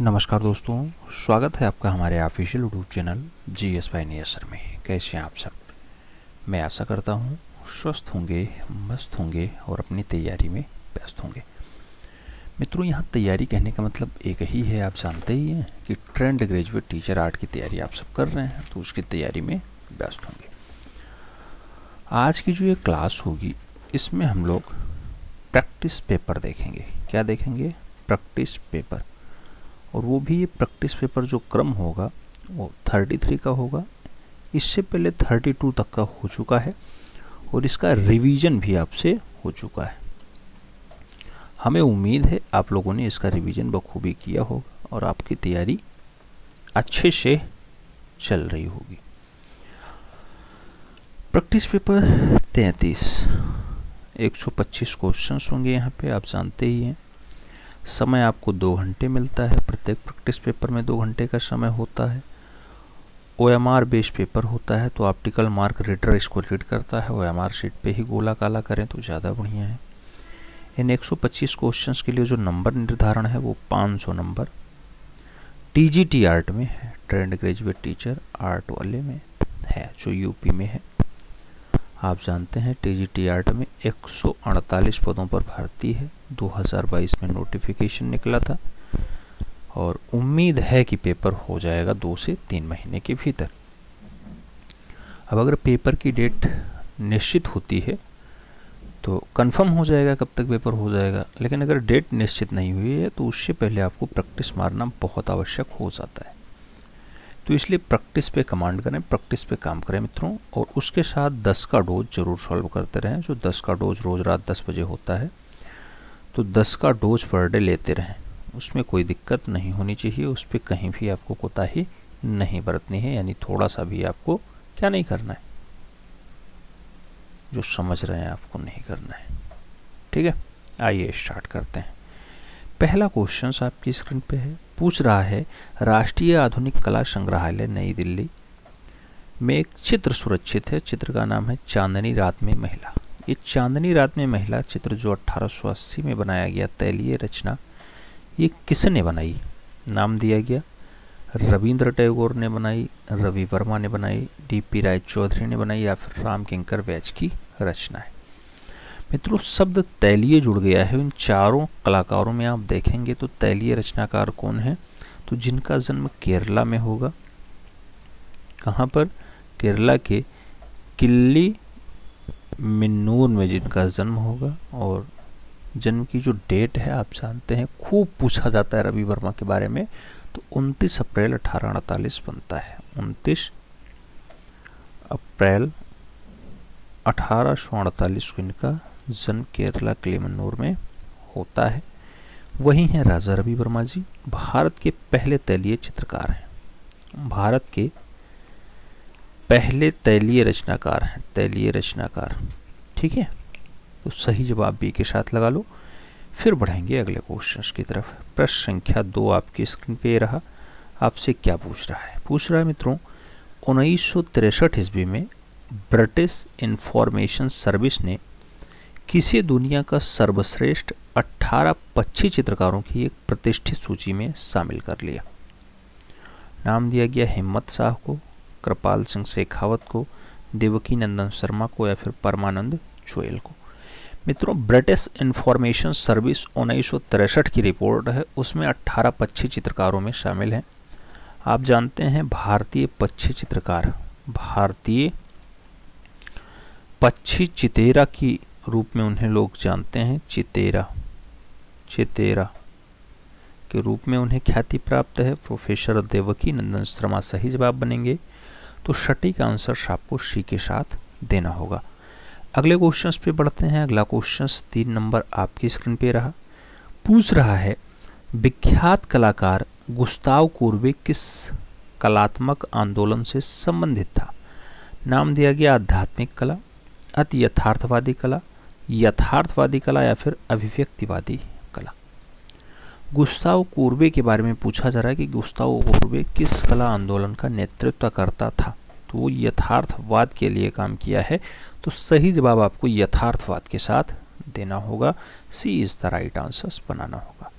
नमस्कार दोस्तों, स्वागत है आपका हमारे official YouTube channel G S Y sir में। कैसे हैं आप सब? मैं आशा करता हूँ स्वस्थ होंगे, मस्त होंगे और अपनी तैयारी में व्यस्त होंगे। मित्रों, यहाँ तैयारी कहने का मतलब एक ही है, आप जानते ही हैं कि ट्रेंड ग्रेजुएट टीचर आर्ट की तैयारी आप सब कर रहे हैं तो उसकी तैयारी में व्यस्त होंगे। आज की जो ये क्लास होगी, इसमें हम लोग प्रैक्टिस पेपर देखेंगे। क्या देखेंगे? प्रैक्टिस पेपर और वो भी ये प्रैक्टिस पेपर जो क्रम होगा, वो 33 का होगा। इससे पहले 32 तक का हो चुका है और इसका रिवीजन भी आपसे हो चुका है। हमें उम्मीद है आप लोगों ने इसका रिवीजन बखूबी किया होगा और आपकी तैयारी अच्छे से चल रही होगी। प्रैक्टिस पेपर 33 125 क्वेश्चंस होंगे यहाँ पे, आप जानते ही हैं। समय आपको दो घंटे मिलता है, प्रत्येक प्रैक्टिस पेपर में दो घंटे का समय होता है। O M R base paper होता है तो ऑप्टिकल मार्क रीडर इसको रीड करता है। ओ एम आर शीट पे ही गोला काला करें तो ज़्यादा बढ़िया है। इन 125 क्वेश्चंस के लिए जो नंबर निर्धारण है, वो 500 नंबर टी जी टी आर्ट में है ट्रेंड ग्रेजुएट टीचर आर्ट वाले में है, जो यूपी में है। आप जानते हैं टी जी टी आर्ट में 148 पदों पर भर्ती है। 2022 में नोटिफिकेशन निकला था और उम्मीद है कि पेपर हो जाएगा दो से तीन महीने के भीतर। अब अगर पेपर की डेट निश्चित होती है तो कंफर्म हो जाएगा कब तक पेपर हो जाएगा। लेकिन अगर डेट निश्चित नहीं हुई है तो उससे पहले आपको प्रैक्टिस मारना बहुत आवश्यक हो जाता है। तो इसलिए प्रैक्टिस पे कमांड करें प्रैक्टिस पे काम करें मित्रों, और उसके साथ 10 का डोज ज़रूर सॉल्व करते रहें। जो 10 का डोज रोज़ रात 10 बजे होता है तो 10 का डोज पर डे लेते रहें। उसमें कोई दिक्कत नहीं होनी चाहिए। उस पर कहीं भी आपको कोताही नहीं बरतनी है। यानी थोड़ा सा भी आपको क्या नहीं करना है? जो समझ रहे हैं आपको नहीं करना है। ठीक है? आइए स्टार्ट करते हैं। पहला क्वेश्चन आपकी स्क्रीन पे है। पूछ रहा है, राष्ट्रीय आधुनिक कला संग्रहालय, नई दिल्ली में एक चित्र सुरक्षित है। चित्र का नाम है चांदनी रात में महिला। ये चांदनी रात में महिला चित्र जो 1880 में बनाया गया तैलीय रचना, ये किसने बनाई? नाम दिया गया। रविंद्र टैगोर ने बनाई, रवि वर्मा ने बनाई, डीपी राय चौधरी ने बनाई या फिर राम किंकर वैज की रचना है। मित्रों, शब्द तैलीय जुड़ गया है। इन चारों कलाकारों में आप देखेंगे तो तैलीय रचनाकार कौन है? तो जिनका जन्म केरला में होगा। कहाँ पर? केरला के किल्ली मिन्नूर में जिनका जन्म होगा और जन्म की जो डेट है, आप जानते हैं, खूब पूछा जाता है रवि वर्मा के बारे में तो 29 अप्रैल अठारह बनता है। 29 अप्रैल अठारह सौ अड़तालीस को इनका जन्म केरला के क्लेमनूर में होता है। वही हैं राजा रवि वर्मा जी, भारत के पहले तैलीय चित्रकार हैं। भारत के पहले तैलीय रचनाकार हैं, तैलीय रचनाकार। ठीक है? तो सही जवाब बी के साथ लगा लो। फिर बढ़ेंगे अगले क्वेश्चन की तरफ़। प्रश्न संख्या दो आपकी स्क्रीन पे रहा। आपसे क्या पूछ रहा है? पूछ रहा है मित्रों, उन्नीस सौ तिरसठ ईस्वी में ब्रिटिश इंफॉर्मेशन सर्विस ने किसी दुनिया का सर्वश्रेष्ठ 18 पक्षी चित्रकारों की एक प्रतिष्ठित सूची में शामिल कर लिया। नाम दिया गया हिम्मत शाह को। कृपाल सिंह शेखावत को, देवकी नंदन शर्मा को या फिर परमानंद चोयल को। मित्रों ब्रिटिश इंफॉर्मेशन सर्विस उन्नीस की रिपोर्ट है। उसमें 18 पक्षी चित्रकारों में शामिल हैं। आप जानते हैं भारतीय पक्षी चित्रकार, भारतीय पक्षी चितेरा की रूप में उन्हें लोग जानते हैं। चितेरा चितेरा के रूप में उन्हें ख्याति प्राप्त है। प्रोफेसर देवकी नंदन शर्मा सही जवाब बनेंगे। तो सटीक आंसर आपको सी के साथ देना होगा। अगले क्वेश्चंस पे बढ़ते हैं। अगला क्वेश्चंस तीन नंबर आपकी स्क्रीन पे रहा। पूछ रहा है, विख्यात कलाकार गुस्ताव कुर्बे किस कलात्मक आंदोलन से संबंधित था? नाम दिया गया आध्यात्मिक कला, अति यथार्थवादी कला यथार्थवादी कला या फिर अभिव्यक्तिवादी? गुस्ताव कुर्बे के बारे में पूछा जा रहा है कि गुस्ताव कुर्बे किस कला आंदोलन का नेतृत्व करता था। तो वो यथार्थवाद के लिए काम किया है। तो सही जवाब आपको यथार्थवाद के साथ देना होगा। C is the right answers बनाना होगा।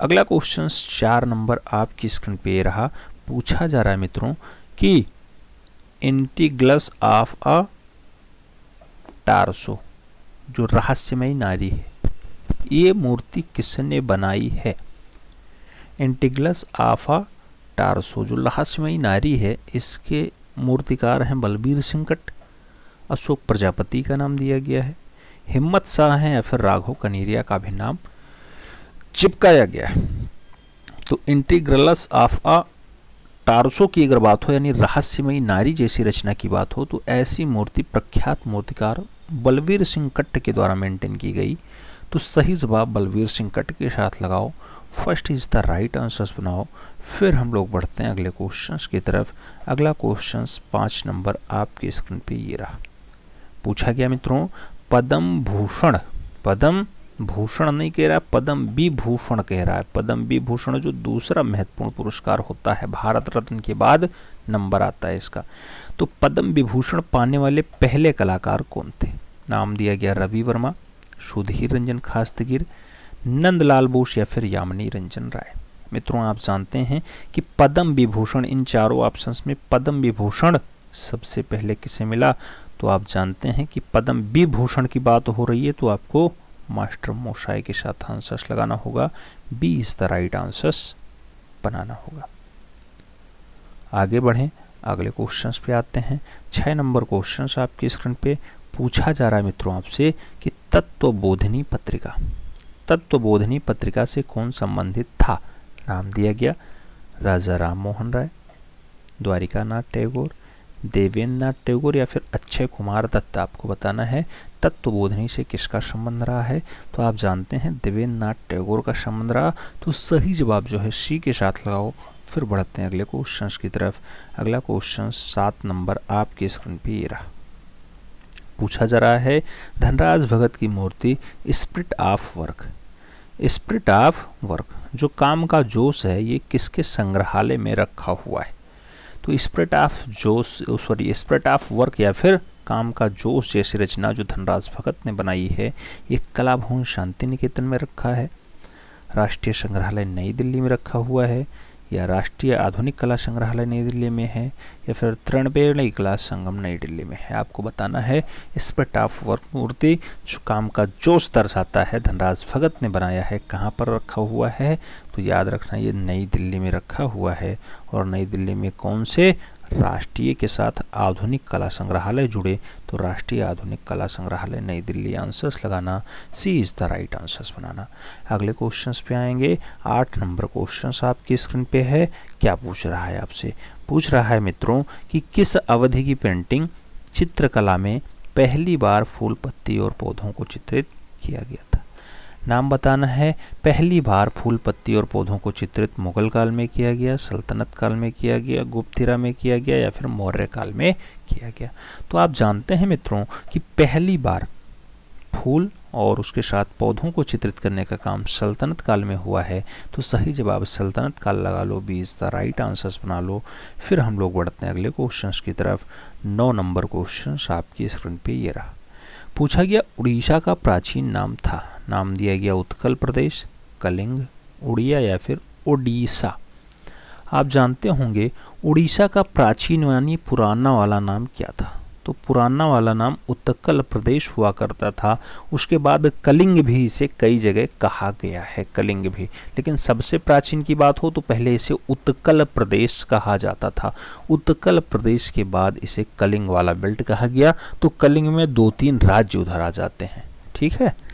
अगला क्वेश्चन चार नंबर आपकी स्क्रीन पे रहा। पूछा जा रहा है मित्रों कि इंटीग्लस ऑफ़ अ टारसो, जो रहस्यमयी नारी है। ये मूर्ति किसने बनाई है? इंटीग्लस ऑफ़ अ टारसो, जो रहस्यमयी नारी है, इसके मूर्तिकार हैं बलबीर सिंकट। अशोक प्रजापति का नाम दिया गया है। हिम्मत शाह हैं या फिर राघव कनेरिया का भी नाम चिपकाया गया है। तो इंटीग्रलस ऑफ़ अ टारसो की अगर बात हो, यानी रहस्यमयी नारी जैसी रचना की बात हो तो ऐसी मूर्ति प्रख्यात मूर्तिकार बलवीर सिंह कट्ट के द्वारा मेंटेन की गई। तो सही जवाब बलवीर सिंह कट के साथ लगाओ। First is the right answers बनाओ। फिर हम लोग बढ़ते हैं अगले क्वेश्चंस की तरफ़। अगला क्वेश्चंस पाँच नंबर आपकी स्क्रीन पे ये रहा। पूछा गया मित्रों, पद्म भूषण पद्म भूषण नहीं कह रहा है पद्म विभूषण कह रहा है। पद्म विभूषण जो दूसरा महत्वपूर्ण पुरस्कार होता है भारत रत्न के बाद नंबर आता है इसका। तो पद्म विभूषण पाने वाले पहले कलाकार कौन थे? नाम दिया गया रवि वर्मा सुधीर रंजन खास्तगिर, नंदलाल बोस या फिर यामिनी रंजन राय। मित्रों, आप जानते हैं कि पद्म विभूषण, इन चारों ऑप्शंस में पद्म विभूषण सबसे पहले किसे मिला? तो आप जानते हैं कि पद्म विभूषण की बात हो रही है तो आपको मास्टर मोशाई के साथ आंसर्स लगाना होगा। B is the right answers बनाना होगा। आगे बढ़ें, अगले क्वेश्चंस पे आते हैं। छह नंबर क्वेश्चंस आपकी स्क्रीन पे पूछा जा रहा है मित्रों आपसे कि तत्वबोधनी पत्रिका। तत्वबोधनी पत्रिका से कौन संबंधित था? नाम दिया गया राजा राम मोहन राय द्वारिका नाथ टैगोर देवेंद्र नाथ टैगोर या फिर अक्षय कुमार दत्त। आपको बताना है तत्वबोधनी से किसका संबंध रहा है? तो आप जानते हैं देवेंद्र नाथ टैगोर का संबंध रहा तो सही जवाब जो है, सी के साथ लगाओ, फिर बढ़ते हैं अगले क्वेश्चन की तरफ़। अगला क्वेश्चन सात नंबर आपकी स्क्रीन पे ये रहा। पूछा जा रहा है, धनराज भगत की मूर्ति spirit of work spirit of work जो काम का जोश है, ये किसके संग्रहालय में रखा हुआ है? तो स्प्रिट ऑफ़ जोश सॉरी स्प्रिट ऑफ़ वर्क या फिर काम का जोश, जैसी रचना जो धनराज भगत ने बनाई है, ये कला भवन शांति निकेतन में रखा है। राष्ट्रीय संग्रहालय नई दिल्ली में रखा हुआ है। या राष्ट्रीय आधुनिक कला संग्रहालय नई दिल्ली में है या फिर त्रिणबेणी कला संगम नई दिल्ली में है, आपको बताना है। इस पर टाफ वर्क मूर्ति, जो काम का जोश दर्शाता है, धनराज भगत ने बनाया है। कहाँ पर रखा हुआ है? तो याद रखना, ये नई दिल्ली में रखा हुआ है। और नई दिल्ली में कौन से राष्ट्रीय के साथ आधुनिक कला संग्रहालय जुड़े तो राष्ट्रीय आधुनिक कला संग्रहालय, नई दिल्ली आंसर्स लगाना C is the right answers बनाना। अगले क्वेश्चंस पे आएँगे। आठ नंबर क्वेश्चंस आपकी स्क्रीन पे है। क्या पूछ रहा है आपसे? पूछ रहा है मित्रों कि किस अवधि की पेंटिंग चित्रकला में पहली बार फूल पत्ती और पौधों को चित्रित किया गया नाम बताना है, पहली बार फूल पत्ती और पौधों को चित्रित मुगल काल में किया गया, सल्तनत काल में किया गया, गुप्तिरा में किया गया या फिर मौर्य काल में किया गया। तो आप जानते हैं मित्रों कि पहली बार फूल और उसके साथ पौधों को चित्रित करने का काम सल्तनत काल में हुआ है। तो सही जवाब, सल्तनत काल लगा लो B is the right answers बना लो। फिर हम लोग बढ़ते हैं अगले क्वेश्चन की तरफ़। नौ नंबर क्वेश्चन आपकी स्क्रीन पे ये रहा। पूछा गया उड़ीसा का प्राचीन नाम था। नाम दिया गया उत्कल प्रदेश, कलिंग, उड़िया या फिर ओडिशा। आप जानते होंगे उड़ीसा का प्राचीन यानी पुराना वाला नाम क्या था? तो पुराना वाला नाम उत्कल प्रदेश हुआ करता था। उसके बाद कलिंग भी इसे कई जगह कहा गया है, कलिंग भी। लेकिन सबसे प्राचीन की बात हो तो पहले इसे उत्कल प्रदेश कहा जाता था। उत्कल प्रदेश के बाद इसे कलिंग वाला बेल्ट कहा गया। तो कलिंग में दो तीन राज्य उधर आ जाते हैं। ठीक है?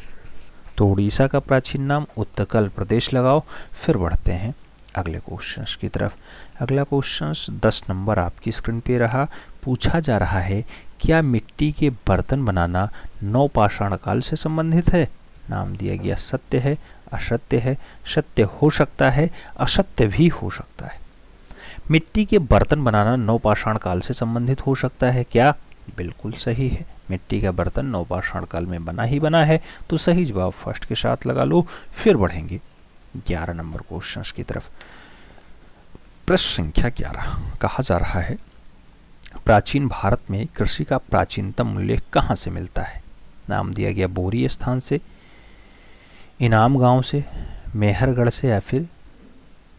तो उड़ीसा का प्राचीन नाम उत्तकल प्रदेश लगाओ। फिर बढ़ते हैं अगले क्वेश्चन की तरफ़। अगला क्वेश्चन दस नंबर आपकी स्क्रीन पे रहा। पूछा जा रहा है, क्या मिट्टी के बर्तन बनाना नौ पाषाण काल से संबंधित है? नाम दिया गया सत्य है, असत्य है, सत्य हो सकता है, असत्य भी हो सकता है। मिट्टी के बर्तन बनाना नौ पाषाण काल से संबंधित हो सकता है क्या? बिल्कुल सही है। मिट्टी का बर्तन नौपाषाण काल में बना ही बना है तो सही जवाब फ़र्स्ट के साथ लगा लो, फिर बढ़ेंगे ग्यारह नंबर क्वेश्चन की तरफ़। प्रश्न संख्या ग्यारह, कहा जा रहा है, प्राचीन भारत में कृषि का प्राचीनतम उल्लेख कहाँ से मिलता है? नाम दिया गया बोरी स्थान से, इनाम गाँव से, मेहरगढ़ से या फिर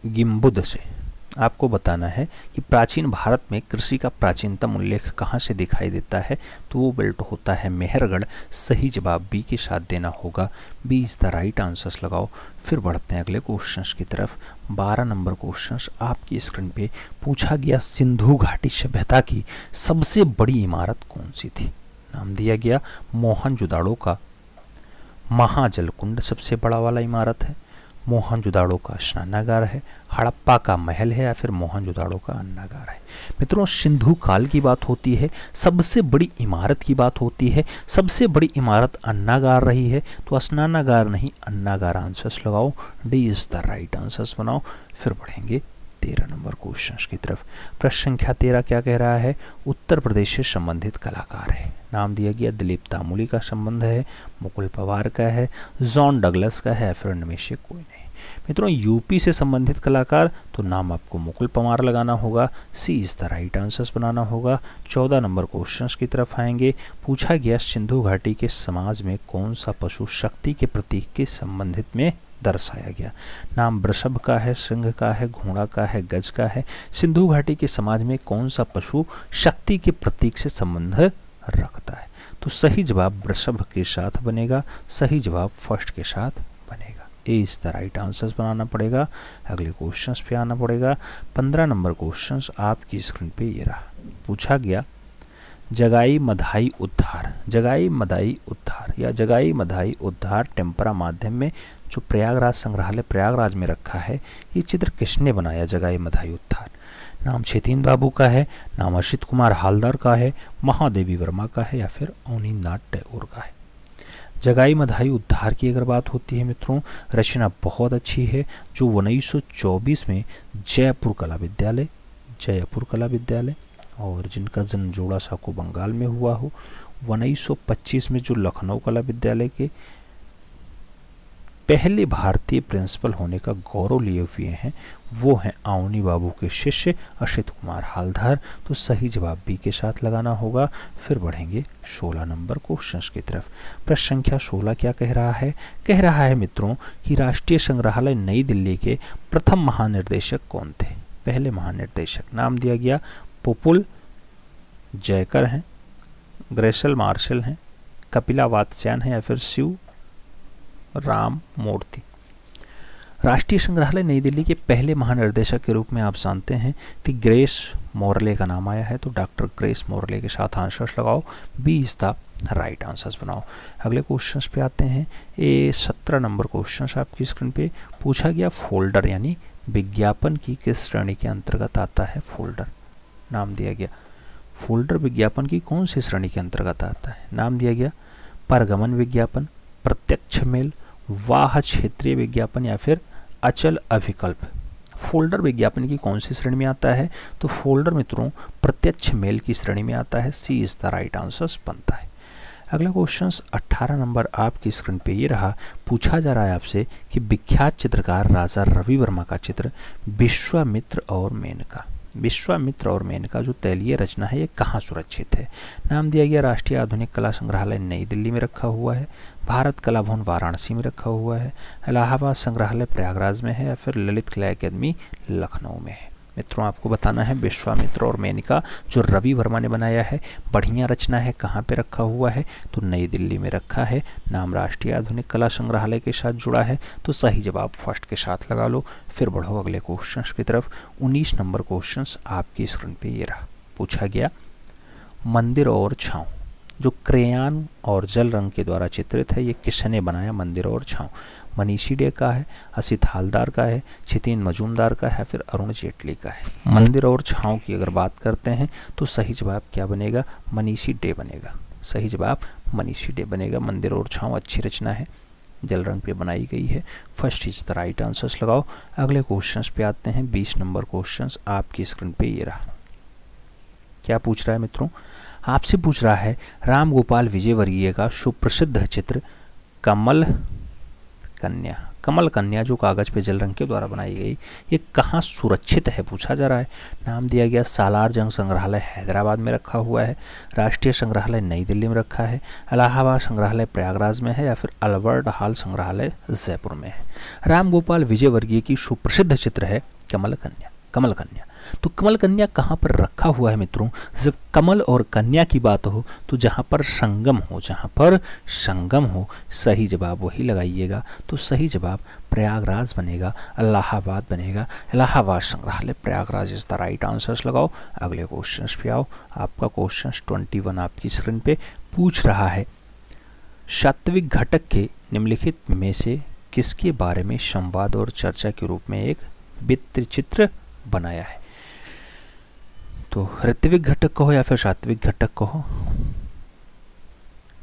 गिम्बुद से। आपको बताना है कि प्राचीन भारत में कृषि का प्राचीनतम उल्लेख कहाँ से दिखाई देता है? तो वो बेल्ट होता है मेहरगढ़। सही जवाब बी के साथ देना होगा। B is the right answers लगाओ। फिर बढ़ते हैं अगले क्वेश्चंस की तरफ़। 12 नंबर क्वेश्चंस आपकी स्क्रीन पे पूछा गया सिंधु घाटी सभ्यता की सबसे बड़ी इमारत कौन सी थी? नाम दिया गया मोहन जुदाड़ो का महाजल कुंड सबसे बड़ा वाला इमारत है। मोहनजुदाड़ो का स्नानागार है, हड़प्पा का महल है या फिर मोहनजुदाड़ो का अन्नागार है। मित्रों, सिंधु काल की बात होती है, सबसे बड़ी इमारत की बात होती है, सबसे बड़ी इमारत अन्नागार रही है तो स्नानागार नहीं, अन्नागार आंसर्स लगाओ, D is the right answers बनाओ, फिर बढ़ेंगे तेरह नंबर क्वेश्चन की तरफ़। प्रश्न संख्या तेरह क्या कह रहा है? उत्तर प्रदेश से संबंधित कलाकार है। नाम दिया गया दिलीप तामूली का संबंध है, मुकुल पवार का है, जॉन डगलस का है फिर उनमें से कोई नहीं। मित्रों, यूपी से संबंधित कलाकार तो नाम आपको मुकुल पवार लगाना होगा, C is the right answers बनाना होगा, चौदह नंबर क्वेश्चंस की तरफ़ आएँगे, पूछा गया सिंधु घाटी के समाज में कौन सा पशु शक्ति के प्रतीक के संबंधित में दर्शाया गया? नाम वृषभ का है, सिंह का है, घोड़ा का है, गज का है, सिंधु घाटी के समाज में कौन सा पशु शक्ति के प्रतीक से संबंध रखता है? तो सही जवाब वृषभ के साथ बनेगा, सही जवाब फ़र्स्ट के साथ A is the right answers बनाना पड़ेगा। अगले क्वेश्चंस पे आना पड़ेगा। पंद्रह नंबर क्वेश्चंस आपकी स्क्रीन पे ये रहा। पूछा गया, जगाई मधाई उद्धार, जगाई मदाई उद्धार या जगाई मधाई उद्धार टेम्परा माध्यम में जो प्रयागराज संग्रहालय प्रयागराज में रखा है, ये चित्र किसने बनाया जगाई मधाई उद्धार? नाम छेतीन बाबू का है, नाम अशित कुमार हालदार का है, महादेवी वर्मा का है या फिर नाथ टैगोर का है? जगाई मधाई उद्धार की अगर बात होती है मित्रों, रचना बहुत अच्छी है, जो उन्नीस सौ चौबीस में जयपुर कला विद्यालय, जयपुर कला विद्यालय और जिनका जन्म जोड़ा साको बंगाल में हुआ हो, उन्नीस सौ पच्चीस में जो लखनऊ कला विद्यालय के पहले भारतीय प्रिंसिपल होने का गौरव लिए हुए हैं वो हैं आउनी बाबू के शिष्य अशित कुमार हालधार तो सही जवाब बी के साथ लगाना होगा। फिर बढ़ेंगे 16 नंबर क्वेश्चन की तरफ़। प्रश्न संख्या 16 क्या कह रहा है? कह रहा है मित्रों कि राष्ट्रीय संग्रहालय नई दिल्ली के प्रथम महानिर्देशक कौन थे? पहले महानिर्देशक नाम दिया गया। पुपुल, जयकर हैं ग्रेसल मार्शल हैं, कपिला वात्स्यान है या फिर शिव राम मूर्ति। राष्ट्रीय संग्रहालय नई दिल्ली के पहले महानिर्देशक के रूप में आप जानते हैं। कि ग्रेस मोरले का नाम आया है तो डॉक्टर ग्रेस मोरले के साथ आंसर्स लगाओ। B is the right answers बनाओ। अगले क्वेश्चंस पे आते हैं। ए सत्रह नंबर क्वेश्चंस आपकी स्क्रीन पे। पूछा गया फोल्डर यानी विज्ञापन की किस श्रेणी के अंतर्गत आता है फोल्डर? नाम दिया गया। फोल्डर विज्ञापन की कौन सी श्रेणी के अंतर्गत आता है? नाम दिया गया। परगमन विज्ञापन, प्रत्यक्ष मेल वाह क्षेत्रीय विज्ञापन या फिर अचल अभिकल्प। फोल्डर विज्ञापन की कौन सी श्रेणी में आता है? तो फोल्डर मित्रों, प्रत्यक्ष मेल की श्रेणी में आता है। C is the right answer बनता है। अगला क्वेश्चन 18 नंबर आपकी स्क्रीन पे ये रहा। पूछा जा रहा है आपसे कि विख्यात चित्रकार राजा रवि वर्मा का चित्र विश्वामित्र और मेनका। विश्वामित्र और मेनका जो तैलीय रचना है, ये कहाँ सुरक्षित है? नाम दिया गया राष्ट्रीय आधुनिक कला संग्रहालय नई दिल्ली में रखा हुआ है। भारत कला भवन वाराणसी में रखा हुआ है। इलाहाबाद संग्रहालय प्रयागराज में है या फिर ललित कला अकेदमी लखनऊ में है। मित्रों, आपको बताना है विश्वामित्र और मेनिका, जो रवि वर्मा ने बनाया है। बढ़िया रचना है, कहाँ पे रखा हुआ है? तो नई दिल्ली में रखा है। नाम राष्ट्रीय आधुनिक कला संग्रहालय के साथ जुड़ा है। तो सही जवाब फ़र्स्ट के साथ लगा लो। फिर बढ़ो अगले क्वेश्चन की तरफ़। उन्नीस नंबर क्वेश्चन आपकी स्क्रीन पर ये रहा। पूछा गया, मंदिर और छाँव। जो क्रेयान और जल रंग के द्वारा चित्रित है, ये किसने बनाया? मंदिर और छाँव। मनीषी डे का है, असित हालदार का है, छितीन मजूमदार का है, फिर अरुण जेटली का है। मंदिर और छाँव की अगर बात करते हैं तो सही जवाब क्या बनेगा? मनीषी डे बनेगा। सही जवाब मनीषी डे बनेगा। मंदिर और छाँव, अच्छी रचना है। जल रंग पे बनाई गई है। First is the right answers लगाओ। अगले क्वेश्चंस पे आते हैं। 20 नंबर क्वेश्चंस आपकी स्क्रीन पे ये रहा। क्या पूछ रहा है मित्रों? आपसे पूछ रहा है, राम गोपाल विजयवर्गीय का सुप्रसिद्ध चित्र कमल कन्या कमल कन्या जो कागज़ पे जल रंग के द्वारा बनाई गई, ये कहाँ सुरक्षित है? पूछा जा रहा है। नाम दिया गया सालार जंग संग्रहालय हैदराबाद में रखा हुआ है। राष्ट्रीय संग्रहालय नई दिल्ली में रखा है। इलाहाबाद संग्रहालय प्रयागराज में है या फिर अलवर्ड हॉल संग्रहालय जयपुर में है। राम गोपाल विजय वर्गीय की सुप्रसिद्ध चित्र है कमल कन्या कमल कन्या। तो कमल कन्या कहाँ पर रखा हुआ है मित्रों? जब कमल और कन्या की बात हो तो जहाँ पर संगम हो, जहाँ पर संगम हो, सही जवाब वही लगाइएगा। तो सही जवाब प्रयागराज बनेगा इलाहाबाद बनेगा। इलाहाबाद संग्रहालय, प्रयागराज इस द राइट आंसर्स लगाओ। अगले क्वेश्चन पे आओ। आपका क्वेश्चन ट्वेंटी वन आपकी स्क्रीन पे पूछ रहा है। सात्विक घटक के निम्नलिखित में से किसके बारे में संवाद और चर्चा के रूप में एक वित्त चित्र बनाया है? तो ऋत्विक घटक कहो या फिर सात्विक घटक कहो?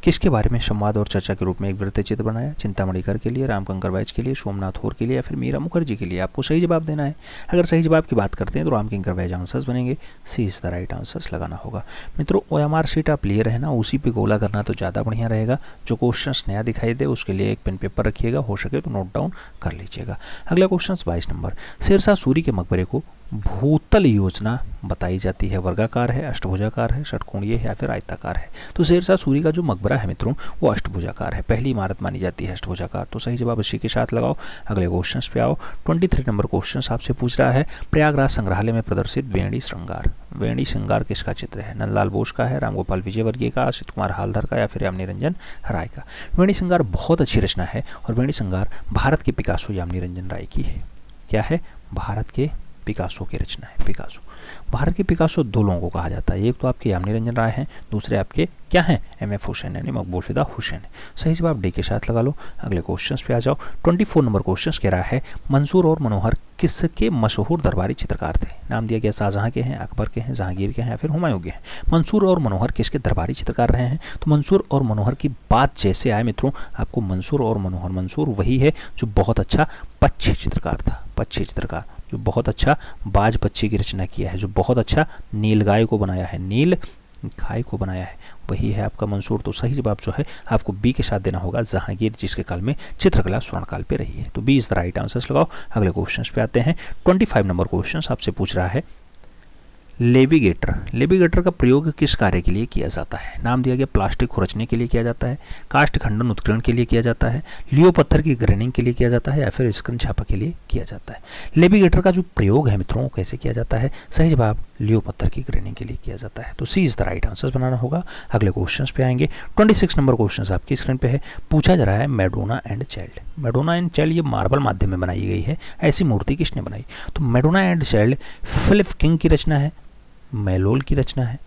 किसके बारे में संवाद और चर्चा के रूप में एक वृत्त चित्र बनाया? चिंतामणिकर के लिए रामकंकर वैज के लिए, सोमनाथ होर के लिए या फिर मीरा मुखर्जी के लिए? आपको सही जवाब देना है। अगर सही जवाब की बात करते हैं तो रामकिंकर वैज आंसर्स बनेंगे। C is the right answers लगाना होगा। मित्रों ओ एम आर शीट आप ले रहना उसी पे गोला करना तो ज़्यादा बढ़िया रहेगा। जो क्वेश्चन नया दिखाई दे, उसके लिए एक पेन पेपर रखिएगा। हो सके तो नोट डाउन कर लीजिएगा। अगला क्वेश्चन बाईस नंबर। शेरशाह सूरी के मकबरे को भूतल योजना बताई जाती है। वर्गाकार है, अष्टभुजाकार है, षटकोणीय है या फिर आयताकार है। तो शेरशाह सूरी का जो मकबरा है मित्रों, वो अष्टभुजाकार है। पहली इमारत मानी जाती है अष्टभुजाकार। तो सही जवाब इसी के साथ लगाओ। अगले क्वेश्चन पे आओ। 23 नंबर क्वेश्चन आपसे पूछ रहा है। प्रयागराज संग्रहालय में प्रदर्शित वेणी श्रृंगार। वेणी श्रृंगार किसका चित्र है? नंदलाल बोस का है, रामगोपाल विजयवर्गीय का असित कुमार हालधर का या फिर यामिनी रंजन राय का? वेणी श्रृंगार बहुत अच्छी रचना है और वेणी श्रृंगार भारत के पिकासो यामिनी रंजन राय की है। क्या है? भारत के पिकासो की रचना है, पिकासो। भारत के पिकासो दो लोगों को कहा जाता है, एक तो आपके यामिनी रंजन राय हैं, दूसरे आपके क्या हैं? एम एफ़ हुसैन, यानी मकबूल फिदा हुसैन सही जवाब डी के साथ लगा लो। अगले क्वेश्चन पे आ जाओ। 24 नंबर क्वेश्चन कह रहा है, मंसूर और मनोहर किसके मशहूर दरबारी चित्रकार थे? नाम दिया गया शाहजहाँ के हैं, अकबर के हैं, जहांगीर के हैं या फिर हुमायूं के हैं? मंसूर और मनोहर किसके दरबारी चित्रकार रहे हैं? तो मंसूर और मनोहर की बात जैसे आए मित्रों, आपको मंसूर और मनोहर, मंसूर वही है जो बहुत अच्छा पक्षी चित्रकार था, पक्षी चित्रकार। जो बहुत अच्छा बाज पक्षी की रचना किया है, जो बहुत अच्छा नील गाय को बनाया है, नील गाय को बनाया है। वही है आपका मंसूर। तो सही जवाब जो है, आपको बी के साथ देना होगा जहांगीर, जिसके काल में चित्रकला स्वर्ण काल पे रही है। तो B is the right answers लगाओ, अगले क्वेश्चन पे आते हैं। 25 नंबर क्वेश्चन आपसे पूछ रहा है। लेविगेटर। लेविगेटर का प्रयोग किस कार्य के लिए किया जाता है? नाम दिया गया प्लास्टिक खुरचने के लिए किया जाता है कास्ट खंडन उत्कीर्ण के लिए किया जाता है, लियो पत्थर की ग्रेनिंग के लिए किया जाता है या फिर स्क्रीन छापा के लिए किया जाता है। लेविगेटर का जो प्रयोग है मित्रों कैसे किया जाता है? सही जवाब लियो पत्थर की ग्रेनिंग के लिए किया जाता है। तो C is the right answer बनाना होगा। अगले क्वेश्चन पे आएँगे। ट्वेंटी नंबर क्वेश्चन आपकी स्क्रीन पे है। पूछा जा रहा है Madonna and child Madonna and child ये मार्बल माध्यम में बनाई गई है। ऐसी मूर्ति किसने बनाई? तो Madonna and child Philip King की रचना है। मेलोल की रचना है।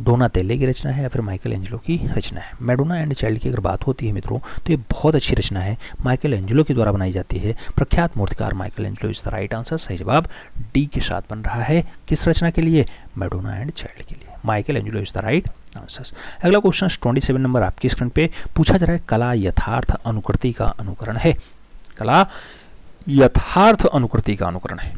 डोना तेले की रचना है या फिर माइकल एंजलो की रचना है? मेडोना एंड चाइल्ड की अगर बात होती है मित्रों तो ये बहुत अच्छी रचना है माइकल एंजलो के द्वारा बनाई जाती है। प्रख्यात मूर्तिकार Michelangelo is the right answer, सही जवाब डी के साथ बन रहा है। किस रचना के लिए? मेडोना एंड चाइल्ड के लिए। Michelangelo is the right answer. अगला क्वेश्चन ट्वेंटी सेवन नंबर आपकी स्क्रीन पे पूछा जा रहा है, कला यथार्थ अनुकृति का अनुकरण है। कला यथार्थ अनुकृति का अनुकरण है।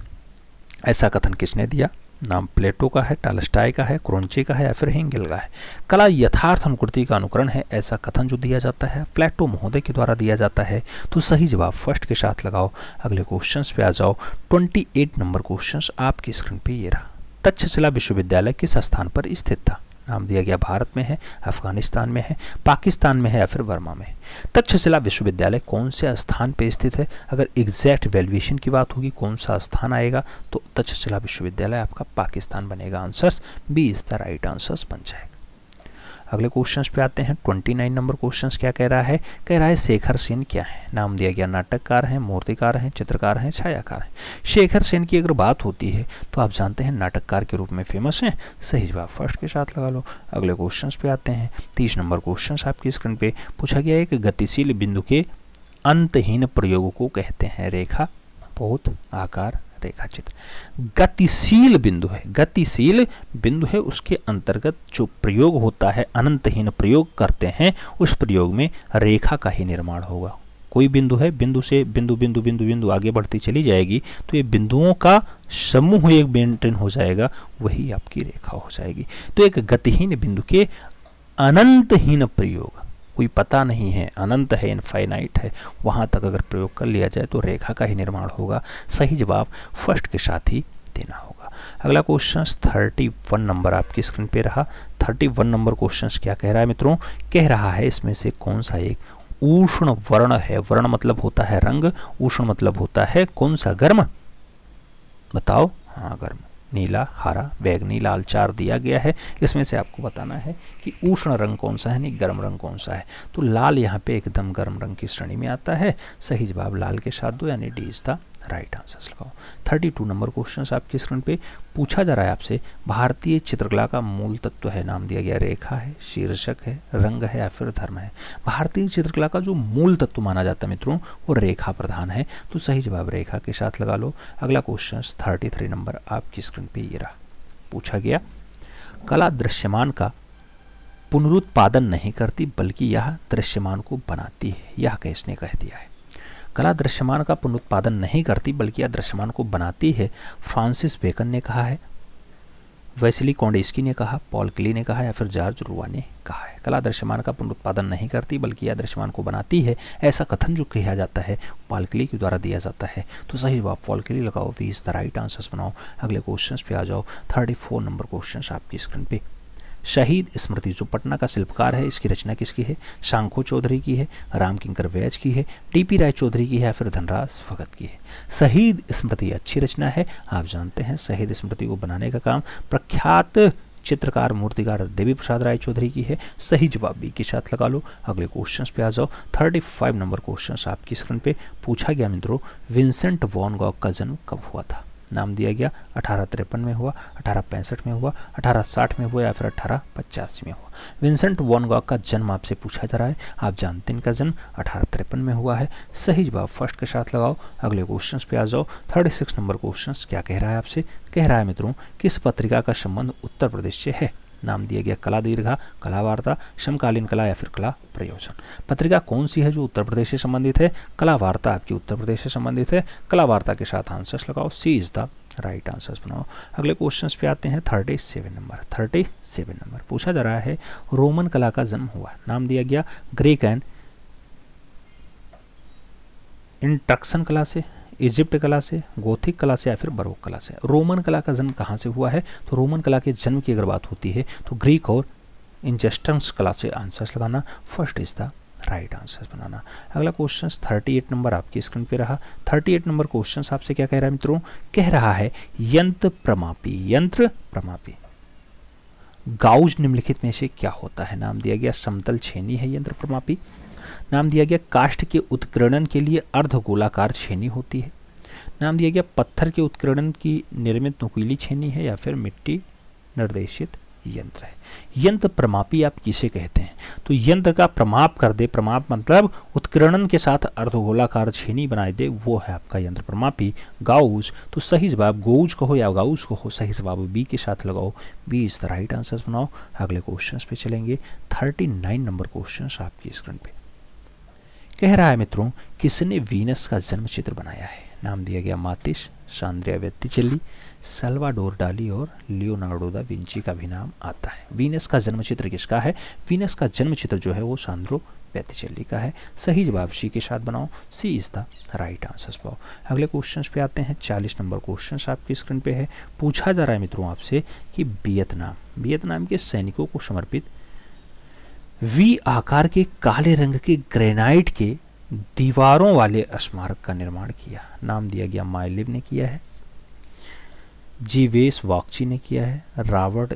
ऐसा कथन किसने दिया? नाम प्लेटो का है टालस्टाई का है, क्रोंचे का है या फिर हेंगेल का है। कला यथार्थ अनुकृति का अनुकरण है, ऐसा कथन जो दिया जाता है, प्लेटो महोदय के द्वारा दिया जाता है तो सही जवाब फ़र्स्ट के साथ लगाओ। अगले क्वेश्चन पे आ जाओ। 28 नंबर क्वेश्चन आपकी स्क्रीन पे ये रहा। तक्षशिला विश्वविद्यालय किस स्थान पर स्थित था? नाम दिया गया भारत में है, अफ़गानिस्तान में है, पाकिस्तान में है या फिर वर्मा में तक्षशिला विश्वविद्यालय कौन से स्थान पर स्थित है? अगर एग्जैक्ट वैल्यूएशन की बात होगी, कौन सा स्थान आएगा तो तक्षशिला विश्वविद्यालय आपका पाकिस्तान बनेगा। Answers B is the right answers बन जाएगा। अगले क्वेश्चंस पे आते हैं। 29 नंबर क्वेश्चंस क्या कह रहा है? कह रहा है, शेखर सेन क्या है? नाम दिया गया, नाटककार हैं, मूर्तिकार हैं, चित्रकार हैं, छायाकार हैं। शेखर सेन की अगर बात होती है तो आप जानते हैं नाटककार के रूप में फ़ेमस हैं। सही जवाब फ़र्स्ट के साथ लगा लो। अगले क्वेश्चन पे आते हैं। तीस नंबर क्वेश्चन आपकी स्क्रीन पे पूछा गया है कि गतिशील बिंदु के अंतहीन प्रयोग को कहते हैं। रेखा बहुत आकार रेखा चित्र गतिशील बिंदु है। गतिशील बिंदु है उसके अंतर्गत जो प्रयोग होता है, अनंतहीन प्रयोग करते हैं, उस प्रयोग में रेखा का ही निर्माण होगा। कोई बिंदु है, बिंदु से बिंदु बिंदु बिंदु बिंदु आगे बढ़ती चली जाएगी तो ये बिंदुओं का समूह एक मेंटेन हो जाएगा, वही आपकी रेखा हो जाएगी। तो एक गतिहीन बिंदु के अनंतहीन प्रयोग कोई पता नहीं है, अनंत है इनफाइनाइट है। वहाँ तक अगर प्रयोग कर लिया जाए तो रेखा का ही निर्माण होगा। सही जवाब फ़र्स्ट के साथ ही देना होगा। अगला क्वेश्चन थर्टी वन नंबर आपकी स्क्रीन पे रहा। थर्टी वन नंबर क्वेश्चन क्या कह रहा है मित्रों? कह रहा है इसमें से कौन सा एक उष्ण वर्ण है? वर्ण मतलब होता है रंग, उष्ण मतलब होता है कौन सा गर्म? बताओ। हाँ गर्म। नीला, हरा, बैगनी, लाल चार दिया गया है। इसमें से आपको बताना है कि उष्ण रंग कौन सा है नहीं गर्म रंग कौन सा है। तो लाल यहाँ पे एकदम गर्म रंग की श्रेणी में आता है। सही जवाब लाल के साथ दो, यानी D is the right answers लगाओ। थर्टी टू नंबर क्वेश्चन आपके स्क्रीन पे पूछा जा रहा है आपसे। भारतीय चित्रकला का मूल तत्व है, नाम दिया गया रेखा है, शीर्षक है, रंग है या फिर धर्म है। भारतीय चित्रकला का जो मूल तत्व माना जाता है मित्रों, वो रेखा प्रधान है। तो सही जवाब रेखा के साथ लगा लो। अगला क्वेश्चन थर्टी थ्री नंबर आपकी स्क्रीन पे ये रहा। पूछा गया, कला दृश्यमान का पुनरुत्पादन नहीं करती, बल्कि यह दृश्यमान को बनाती है। यह कैसने कह दिया है? कला दृश्यमान का पुनरुत्पादन नहीं करती, बल्कि दृश्यमान को बनाती है, फ्रांसिस बेकन ने कहा है। वैसली कॉन्डेस्की ने कहा, पॉल क्ली ने कहा, या फिर जॉर्ज रुआ ने कहा है। कला दृश्यमान का पुनरुत्पादन नहीं करती, बल्कि यह दृश्यमान को बनाती है। ऐसा कथन जो किया जाता है, पॉल क्ली के द्वारा दिया जाता है। तो सही जवाब, पॉल क्ली, लगाओ V is the right answers बनाओ। अगले क्वेश्चन पे आ जाओ। थर्टी फोर नंबर क्वेश्चन आपकी स्क्रीन पे। शहीद स्मृति जो पटना का शिल्पकार है, इसकी रचना किसकी है? शांखो चौधरी की है, राम किंकर वैज की है, टीपी राय चौधरी की है फिर धनराज भगत की है? शहीद स्मृति अच्छी रचना है। आप जानते हैं, शहीद स्मृति को बनाने का काम प्रख्यात चित्रकार, मूर्तिकार देवी प्रसाद राय चौधरी की है। सही जवाब बी के साथ लगा लो। अगले क्वेश्चन पे आ जाओ। 35 नंबर क्वेश्चन आपकी स्क्रीन पे। पूछा गया मित्रों विंसेंट वॉन गॉक का जन्म कब हुआ था? नाम दिया गया। अठारह तिरपन में हुआ, अठारह पैंसठ में हुआ, अठारह साठ में हुआ या फिर अठारह में हुआ। विंसेंट वॉन गॉक का जन्म आपसे पूछा जा रहा है। आप जानते हैं इनका जन्म अठारह तिरपन में हुआ है। सही जवाब फ़र्स्ट के साथ लगाओ। अगले क्वेश्चन पे आ जाओ। थर्टी सिक्स नंबर क्वेश्चन क्या कह रहा है आपसे? कह रहा है मित्रों, किस पत्रिका का संबंध उत्तर प्रदेश से है? नाम दिया गया कला दीर्घा कला वार्ता समकालीन कला या फिर कला प्रयोजन। पत्रिका कौन सी है जो उत्तर प्रदेश से संबंधित है? कला वार्ता आपकी उत्तर प्रदेश से संबंधित है। कला वार्ता के साथ आंसर्स लगाओ। C is the right answers बनाओ। अगले क्वेश्चन पे आते हैं। Thirty seven number thirty seven number पूछा जा रहा है, रोमन कला का जन्म हुआ। नाम दिया गया ग्रीक एंड इंट्रक्शन कला से। इजिप्ट कला से, गोथिक कला से या फिर बरोक कला से। रोमन कला का जन्म कहाँ से हुआ है? तो रोमन कला के जन्म की अगर बात होती है तो ग्रीक और इंजेस्टन्स कला से आंसर्स लगाना, first is the right answers बनाना। अगला क्वेश्चन 38 नंबर आपकी स्क्रीन पे रहा। 38 नंबर क्वेश्चन आपसे क्या कह रहा है मित्रों? कह रहा है, यंत्र प्रमापी यंत्र प्रमापी। गाउज निम्नलिखित में से क्या होता है? नाम दिया गया, समतल छेनी है यंत्र प्रमापी। नाम दिया गया काष्ठ के उत्कीर्णन के लिए अर्धगोलाकार छेनी होती है। नाम दिया गया पत्थर के उत्कीर्णन की निर्मित नुकीली छेनी है या फिर मिट्टी निर्देशित यंत्र है। यंत्र प्रमापी आप किसे कहते हैं? तो यंत्र का प्रमाप कर दे, प्रमाप मतलब उत्कीर्णन के साथ अर्धगोलाकार छेनी बनाए दे, वो है आपका यंत्र प्रमापी। गाउज तो सही जवाब गोज कहो या गाउज कहो, सही जवाब बी के साथ लगाओ। B is the right answer बनाओ अगले क्वेश्चन पे चलेंगे। थर्टी नाइन नंबर क्वेश्चन आपकी स्क्रीन पे। कह रहा है मित्रों, किसने वीनस का जन्म चित्र बनाया है? नाम दिया गया मातिश सांद्रिया व्यक्तिचली सल्वाडोर डाली और लियोनार्डो दा विंची का भी नाम आता है। वीनस का जन्म चित्र किसका है? वीनस का जन्म चित्र जो है वो सांद्रो व्यक्तिचली का है। सही जवाब सी के साथ बनाओ। C is the right answer पाओ। अगले क्वेश्चन पे आते हैं। चालीस नंबर क्वेश्चन आपकी स्क्रीन पे है। पूछा जा रहा है मित्रों आपसे कि वियतनाम वियतनाम के सैनिकों को समर्पित वी आकार के काले रंग के ग्रेनाइट के दीवारों वाले स्मारक का निर्माण किया नाम दिया गया माइलिव ने किया है। जीवेस वाक्ची ने किया है। रावर्ड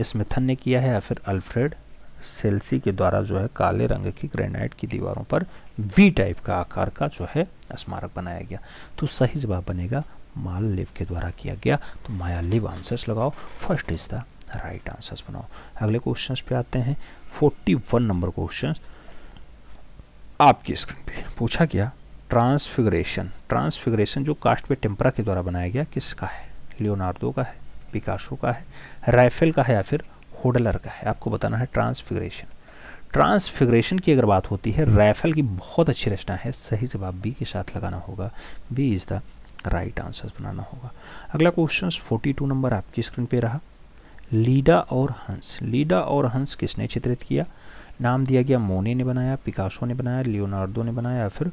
स्मिथन ने किया है या फिर अल्फ्रेड सेल्सी के द्वारा जो है काले रंग की ग्रेनाइट की दीवारों पर वी टाइप का आकार का जो है स्मारक बनाया गया। तो सही जवाब बनेगा माल लिव के द्वारा किया गया। तो माया लिव आंसर्स लगाओ। First is the right answers बनाओ। अगले क्वेश्चन पे आते हैं। 41 नंबर क्वेश्चन आपकी स्क्रीन पे। पूछा गया ट्रांसफिगरेशन ट्रांसफिगरेशन जो कास्ट पे टेम्परा के द्वारा बनाया गया, किसका है? लियोनार्डो का है पिकाशो का है राइफल का है या फिर होडलर का है? आपको बताना है ट्रांसफिगरेशन ट्रांसफिगरेशन की अगर बात होती है राइफल की बहुत अच्छी रचना है। सही जवाब बी के साथ लगाना होगा। B is the right answer बनाना होगा। अगला क्वेश्चन 42 नंबर आपकी स्क्रीन पे रहा। लीडा और हंस। लीडा और हंस किसने चित्रित किया? नाम दिया गया मोने ने बनाया, पिकासो ने बनाया लियोनार्डो ने बनाया, फिर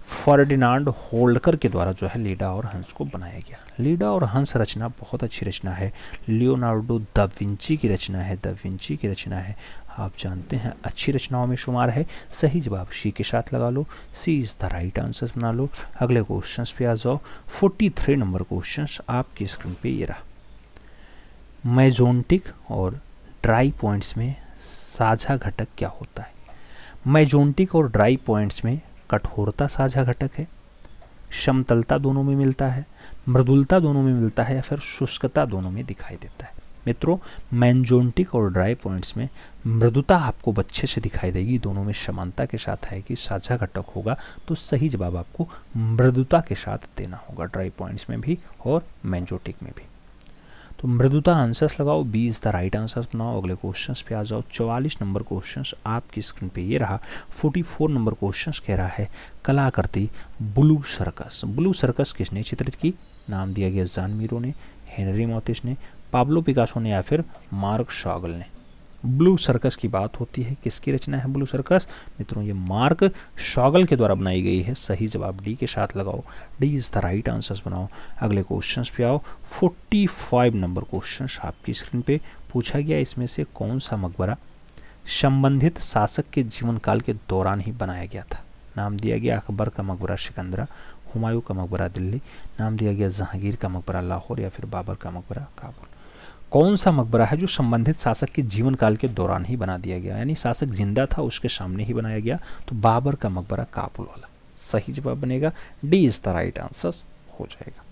फर्डिनांड होल्डकर के द्वारा जो है लीडा और हंस को बनाया गया। लीडा और हंस रचना बहुत अच्छी रचना है। लियोनार्डो द विंची की रचना है, द विंची की रचना है। आप जानते हैं, अच्छी रचनाओं में शुमार है। सही जवाब सी के साथ लगा लो। C is the right answer बना लो। अगले क्वेश्चन पे आ जाओ। 43 नंबर क्वेश्चन आपकी स्क्रीन पे ये रहा। मैजोंटिक और ड्राई पॉइंट्स में साझा घटक क्या होता है? मैजोंटिक और ड्राई पॉइंट्स में कठोरता साझा घटक है, समतलता दोनों में मिलता है, मृदुलता दोनों में मिलता है या फिर शुष्कता दोनों में दिखाई देता है। मित्रों मैनजोंटिक और ड्राई पॉइंट्स में मृदुता आपको अच्छे से दिखाई देगी, दोनों में समानता के साथ है कि साझा घटक होगा तो सही जवाब आपको मृदुता के साथ देना होगा, ड्राई पॉइंट्स में भी और मैनजोटिक में भी। तो मृदुता आंसर्स लगाओ B is the right answers बनाओ। अगले क्वेश्चन पे आ जाओ। चौवालीस नंबर क्वेश्चन आपकी स्क्रीन पे ये रहा। 44 नंबर क्वेश्चन कह रहा है, कलाकृति ब्लू सर्कस ब्लू सर्कस किसने चित्रित की? नाम दिया गया जानमीरो ने हेनरी मोतिस ने पाब्लो पिकासो ने या फिर मार्क शॉगल ने। ब्लू सर्कस की बात होती है। किसकी रचना है ब्लू सर्कस? मित्रों, ये मार्क शॉगल के द्वारा बनाई गई है। सही जवाब डी के साथ लगाओ। D is the right answers बनाओ। अगले क्वेश्चन पे आओ। 45 नंबर क्वेश्चन आपकी स्क्रीन पे पूछा गया। इसमें से कौन सा मकबरा संबंधित शासक के जीवन काल के दौरान ही बनाया गया था? नाम दिया गया अकबर का मकबरा सिकंदरा, हुमायूं का मकबरा दिल्ली, नाम दिया गया जहांगीर का मकबरा लाहौर या फिर बाबर का मकबरा काबुल। कौन सा मकबरा है जो संबंधित शासक के जीवन काल के दौरान ही बना दिया गया? यानी शासक ज़िंदा था, उसके सामने ही बनाया गया। तो बाबर का मकबरा काबुल वाला। सही जवाब बनेगा। D is the right answer हो जाएगा।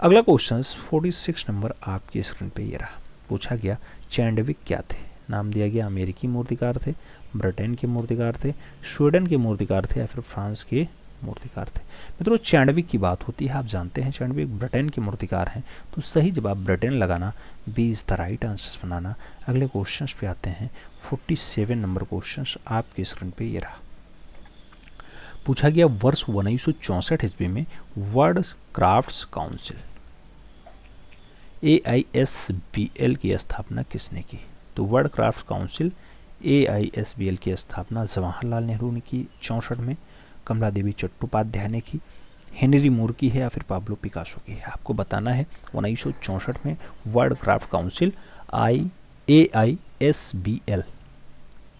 अगला क्वेश्चन 46 नंबर आपकी स्क्रीन पे ये रहा। पूछा गया, चैंडविक क्या थे? नाम दिया गया, अमेरिकी मूर्तिकार थे, ब्रिटेन के मूर्तिकार थे, स्वीडन के मूर्तिकार थे या फिर फ्रांस के मूर्तिकार थे। मित्रों, चैंडविक की बात होती है, आप जानते हैं चैंडविक ब्रिटेन के मूर्तिकार हैं। तो सही जवाब ब्रिटेन लगाना B is the right answer बनाना। अगले क्वेश्चन पे आते हैं। 47 नंबर क्वेश्चन आपके स्क्रीन पे ये रहा। पूछा गया वर्ष उन्नीस सौ चौंसठ ईस्वी में world crafts council, A I S B L की स्थापना किसने की? तो world craft council, A I S B L की स्थापना जवाहरलाल नेहरू ने की चौंसठ में। कमला देवी चट्टोपाध्याय ने की, हेनरी मोर की है या फिर पाब्लो पिकासो की है? आपको बताना है, उन्नीस सौ चौंसठ में world craft council, I A I S B L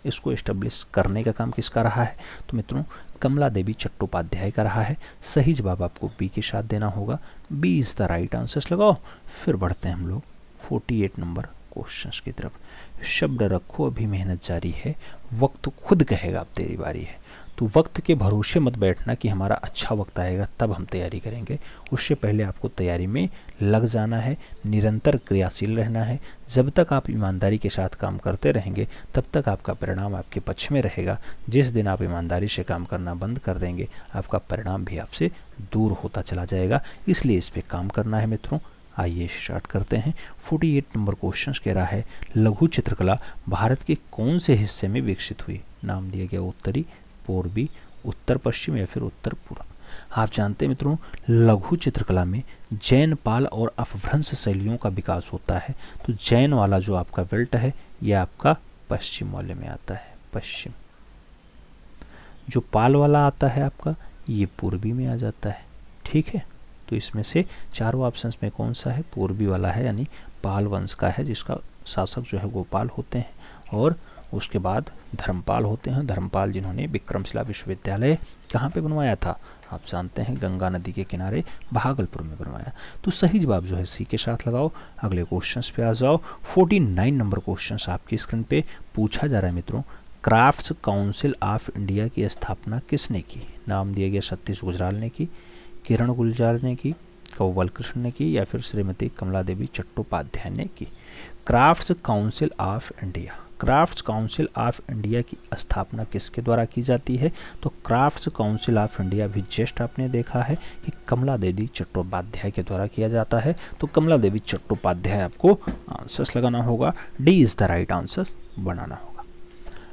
इसको इस्टेब्लिश करने का काम किसका रहा है? तो मित्रों कमला देवी चट्टोपाध्याय का रहा है। सही जवाब आपको बी के साथ देना होगा। B is the right answer लगाओ। फिर बढ़ते हैं हम लोग 48 नंबर क्वेश्चंस की तरफ़। शब्द रखो, अभी मेहनत जारी है। वक्त खुद कहेगा अब तेरी बारी है। तो वक्त के भरोसे मत बैठना कि हमारा अच्छा वक्त आएगा, तब हम तैयारी करेंगे। उससे पहले आपको तैयारी में लग जाना है, निरंतर क्रियाशील रहना है। जब तक आप ईमानदारी के साथ काम करते रहेंगे, तब तक आपका परिणाम आपके पक्ष में रहेगा। जिस दिन आप ईमानदारी से काम करना बंद कर देंगे, आपका परिणाम भी आपसे दूर होता चला जाएगा। इसलिए इस पर काम करना है मित्रों। आइए स्टार्ट करते हैं। 48 नंबर क्वेश्चन कह रहा है, लघु चित्रकला भारत के कौन से हिस्से में विकसित हुई? नाम दिया गया उत्तरी पूर्वी उत्तर पश्चिम या फिर उत्तर पूर्व। आप जानते हैं मित्रों, लघु चित्रकला में जैन पाल और अपभ्रंश शैलियों का विकास होता है। तो जैन वाला जो आपका बेल्ट है यह आपका पश्चिम वाले में आता है, पश्चिम। जो पाल वाला आता है आपका, ये पूर्वी में आ जाता है। ठीक है? तो इसमें से चारों ऑप्शंस में कौन सा है? पूर्वी वाला है, यानी पाल वंश का है, जिसका शासक जो है गोपाल होते हैं। और उसके बाद धर्मपाल होते हैं। धर्मपाल जिन्होंने विक्रमशिला विश्वविद्यालय कहाँ पे बनवाया था? आप जानते हैं, गंगा नदी के किनारे भागलपुर में बनवाया। तो सही जवाब जो है सी के साथ लगाओ। अगले क्वेश्चन पे आ जाओ। 49 नंबर क्वेश्चन आपकी स्क्रीन पे पूछा जा रहा है मित्रों। क्राफ्ट्स काउंसिल ऑफ़ इंडिया की स्थापना किसने की? नाम दिया गया सतीश गुजराल ने की, किरण गुलजार ने की कौवल कृष्ण ने की या फिर श्रीमती कमला देवी चट्टोपाध्याय ने की। Crafts council of India crafts council of India की स्थापना किसके द्वारा की जाती है? तो क्राफ्ट्स काउंसिल ऑफ़ इंडिया भी जस्ट आपने देखा है कि कमला देवी चट्टोपाध्याय के द्वारा किया जाता है। तो कमला देवी चट्टोपाध्याय आपको आंसर्स लगाना होगा। D is the right answer बनाना होगा।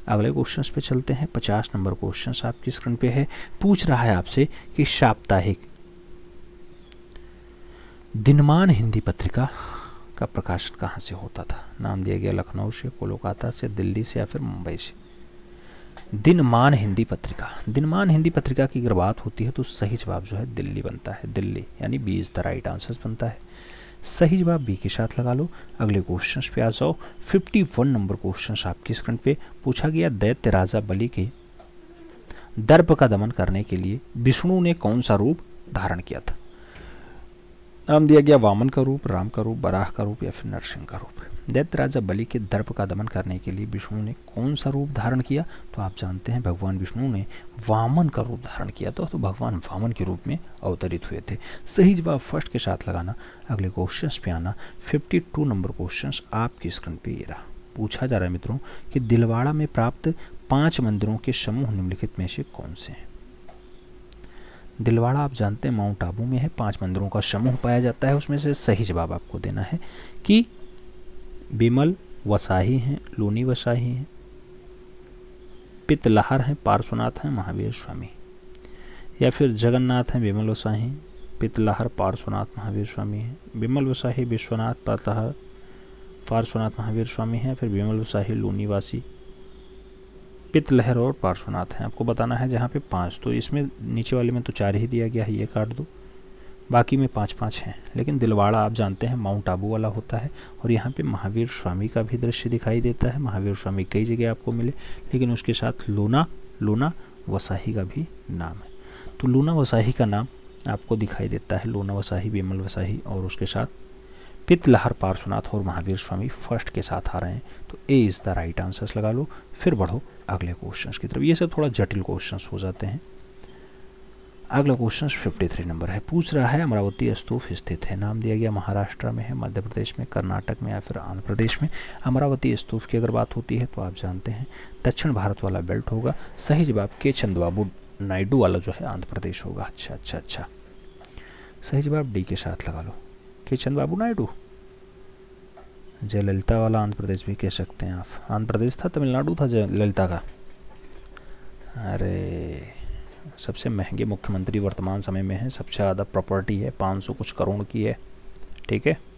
अगले क्वेश्चन पे चलते हैं। पचास नंबर क्वेश्चन आपकी स्क्रीन पे है। पूछ रहा है आपसे कि साप्ताहिक दिनमान हिंदी पत्रिका का प्रकाशन कहाँ से होता था? नाम दिया गया लखनऊ से, कोलकाता से, दिल्ली से या फिर मुंबई से? दिनमान हिंदी पत्रिका। दिनमान हिंदी पत्रिका की अगर बात होती है तो सही जवाब जो है दिल्ली बनता है। दिल्ली, यानी B is the right answer बनता है। सही जवाब बी के साथ लगा लो। अगले क्वेश्चन पे आ जाओ। 51 नंबर क्वेश्चन आपकी स्क्रीन पे पूछा गया दैत्य राजा बलि के दर्प का दमन करने के लिए विष्णु ने कौन सा रूप धारण किया था? नाम दिया गया वामन का रूप, राम का रूप, बराह का रूप या फिर नरसिंह का रूप। दैत्य राजा बलि के दर्प का दमन करने के लिए विष्णु ने कौन सा रूप धारण किया? तो आप जानते हैं भगवान विष्णु ने वामन का रूप धारण किया था तो भगवान वामन के रूप में अवतरित हुए थे। सही जवाब फ़र्स्ट के साथ लगाना। अगले क्वेश्चन पे आना। 52 नंबर क्वेश्चन आपकी स्क्रीन पे ये रहा। पूछा जा रहा है मित्रों कि दिलवाड़ा में प्राप्त पाँच मंदिरों के समूह निम्नलिखित में से कौन से हैं? दिलवाड़ा आप जानते हैं, माउंट आबू में है, पाँच मंदिरों का समूह पाया जाता है, उसमें से सही जवाब आपको देना है कि बिमल वसाही हैं, लूनी वसाही हैं, पितलहर हैं, पार्श्वनाथ हैं, महावीर स्वामी। या फिर जगन्नाथ हैं, बिमल वसाही पितलहर, पार्श्वनाथ, महावीर स्वामी हैं। बिमल वसाही, विश्वनाथ, पितलहर, पार्श्वनाथ, महावीर स्वामी हैं, फिर बिमल वसाही लूनीवासी पितलहर और पार्श्वनाथ हैं। आपको बताना है जहाँ पे पाँच तो इसमें नीचे वाले में तो चार ही दिया गया है, ये काट दो। बाकी में पाँच पाँच हैं, लेकिन दिलवाड़ा आप जानते हैं, माउंट आबू वाला होता है, और यहाँ पे महावीर स्वामी का भी दृश्य दिखाई देता है। महावीर स्वामी कई जगह आपको मिले, लेकिन उसके साथ लूना लूना वसाही का भी नाम है। तो लूना वसाही का नाम आपको दिखाई देता है, लूना वसाही विमल वसाही, और उसके साथ पितलहर, पार्श्वनाथ और महावीर स्वामी फ़र्स्ट के साथ आ रहे हैं। तो A is the right answers लगा लो, फिर बढ़ो। अगले क्वेश्चन की तरफ़। ये सब थोड़ा जटिल क्वेश्चन हो जाते हैं। अगला क्वेश्चन 53 नंबर है। पूछ रहा है, अमरावती स्तूप स्थित है। नाम दिया गया महाराष्ट्र में है, मध्य प्रदेश में, कर्नाटक में या फिर आंध्र प्रदेश में। अमरावती स्तूप की अगर बात होती है तो आप जानते हैं, दक्षिण भारत वाला बेल्ट होगा। सही जवाब के चंद्रबाबू नायडू वाला जो है आंध्र प्रदेश होगा। अच्छा अच्छा अच्छा। सही जवाब डी के साथ लगा लो। के चंद्रबाबू नायडू? जयललिता वाला आंध्र प्रदेश भी कह सकते हैं आप। आंध्र प्रदेश था, तमिलनाडु था जयललिता का। अरे, सबसे महँगे मुख्यमंत्री वर्तमान समय में हैं, सबसे ज़्यादा प्रॉपर्टी है 500 कुछ करोड़ की है, ठीक है?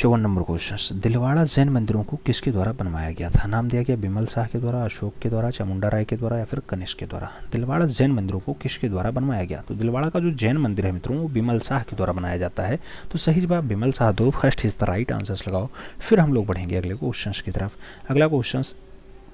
चौवन नंबर क्वेश्चन दिलवाड़ा जैन मंदिरों को किसके द्वारा बनवाया गया था? नाम दिया गया बिमल शाह के द्वारा, अशोक के द्वारा, चामुंडा राय के द्वारा या फिर कनिष्क के द्वारा? दिलवाड़ा जैन मंदिरों को किसके द्वारा बनवाया गया? तो दिलवाड़ा का जो जैन मंदिर है मित्रों, वो बिमल शाह के द्वारा बनाया जाता है। तो सही जवाब बिमल शाह दो। First is the right answers लगाओ, फिर हम लोग बढ़ेंगे अगले क्वेश्चन की तरफ़। अगला क्वेश्चन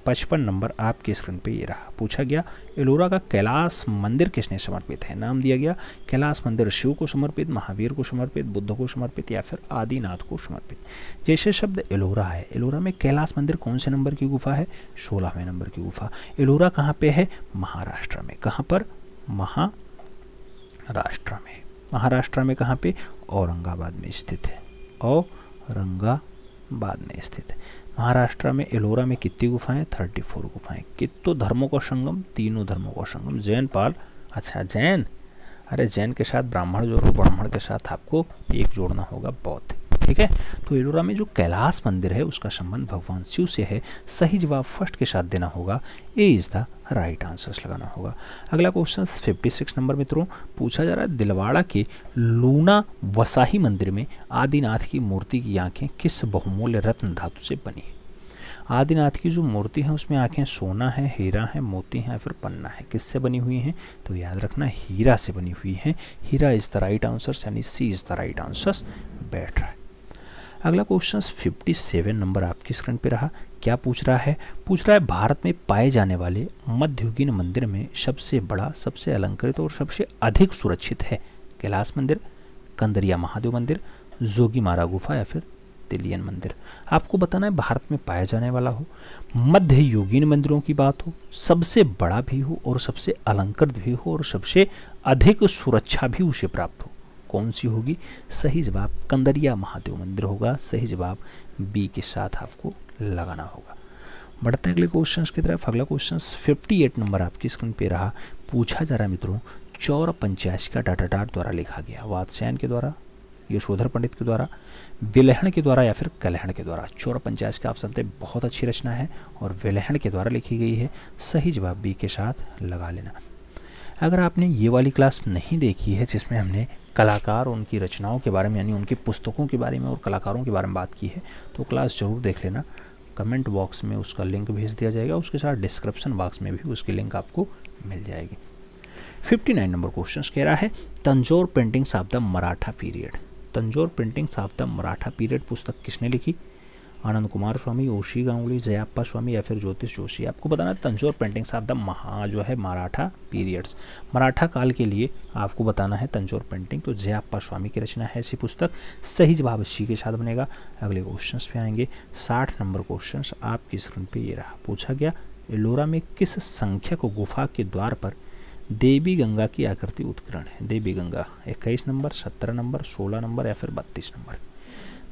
पचपन नंबर आपकी स्क्रीन पे ये रहा। पूछा गया, एलोरा का कैलाश मंदिर किसने समर्पित है? नाम दिया गया, कैलाश मंदिर शिव को समर्पित, महावीर को समर्पित, बुद्ध को समर्पित या फिर आदिनाथ को समर्पित? जैसे शब्द एलोरा है, एलोरा में कैलाश मंदिर कौन से नंबर की गुफा है? सोलहवें नंबर की गुफा। एलोरा कहाँ पे है? महाराष्ट्र में। कहाँ पर? महाराष्ट्र में। महाराष्ट्र में कहाँ पे? औरंगाबाद में स्थित है। औरंगाबाद में स्थित है। महाराष्ट्र में एलोरा में कितनी गुफाएँ? Thirty four गुफाएँ। कितो धर्मों का संगम? तीनों धर्मों का संगम। जैन पाल? अच्छा जैन? अरे जैन के साथ ब्राह्मण जोड़ो ब्राह्मण के साथ आपको एक जोड़ना होगा बौद्ध ठीक है? तो एलोरा में जो कैलाश मंदिर है, उसका संबंध भगवान शिव से है। सही जवाब फ़र्स्ट के साथ देना होगा। A is the right answers लगाना होगा। अगला क्वेश्चन 56 नंबर मित्रों, पूछा जा रहा है दिलवाड़ा के लूना वसाही मंदिर में आदिनाथ की मूर्ति की आँखें किस बहुमूल्य रत्न धातु से बनी आदिनाथ की जो मूर्ति है, उसमें आँखें सोना है, हीरा है, मोती है फिर पन्ना है। किससे बनी हुई हैं? तो याद रखना, हीरा से बनी हुई है। हीरा इज़ द राइट आंसर यानी C is the right answer बैठ रहा है। अगला क्वेश्चन 57 नंबर आपकी स्क्रीन पे रहा। क्या पूछ रहा है? पूछ रहा है, भारत में पाए जाने वाले मध्ययुगीन मंदिर में सबसे बड़ा, सबसे अलंकृत और सबसे अधिक सुरक्षित है कैलाश मंदिर, कंदरिया महादेव मंदिर, जोगी मारा गुफा या फिर तिलियन मंदिर। आपको बताना है, भारत में पाया जाने वाला हो। मध्ययुगीन मंदिरों की बात हो, सबसे बड़ा भी हो और सबसे अलंकृत भी हो और सबसे अधिक सुरक्षा भी उसे प्राप्त हो। कौन सी होगी? सही जवाब कंदरिया महादेव मंदिर होगा। सही जवाब बी के साथ आपको लगाना होगा। बढ़ते अगले क्वेश्चन की तरफ़। अगला क्वेश्चन 58 नंबर आपकी स्क्रीन पे रहा। पूछा जा रहा मित्रों, चौर पंचायत का डाटा डाट द्वारा लिखा गया। वात्स्यायन के द्वारा, यशोधर पंडित के द्वारा, विलहण के द्वारा या फिर कलहण के द्वारा? चौर पंचायत का ऑप्शन थे बहुत अच्छी रचना है और विलहण के द्वारा लिखी गई है। सही जवाब बी के साथ लगा लेना। अगर आपने ये वाली क्लास नहीं देखी है जिसमें हमने कलाकार उनकी रचनाओं के बारे में, यानी उनकी पुस्तकों के बारे में और कलाकारों के बारे में बात की है तो क्लास ज़रूर देख लेना। कमेंट बॉक्स में उसका लिंक भेज दिया जाएगा, उसके साथ डिस्क्रिप्शन बॉक्स में भी उसकी लिंक आपको मिल जाएगी। 59 नंबर क्वेश्चन कह रहा है, Tanjore paintings of the Maratha period Tanjore paintings of the Maratha period पुस्तक किसने लिखी? आनंद कुमार स्वामी, ओशी गांगुली, जयाप्पा स्वामी या फिर ज्योतिष जोशी। आपको बताना तंजोर पेंटिंग्स ऑफ़ द महा जो है मराठा पीरियड्स। मराठा काल के लिए आपको बताना है तंजोर पेंटिंग तो जयाप्पा स्वामी की रचना है ऐसी पुस्तक। सही जवाब इसी के साथ बनेगा। अगले क्वेश्चन पे आएँगे। साठ नंबर क्वेश्चन आपकी स्क्रीन पे ये रहा। पूछा गया, एलोरा में किस संख्यक गुफा के द्वार पर देवी गंगा की आकृति उत्कीर्ण है? देवी गंगा, इक्कीस नंबर, सत्रह नंबर, सोलह नंबर या फिर बत्तीस नंबर?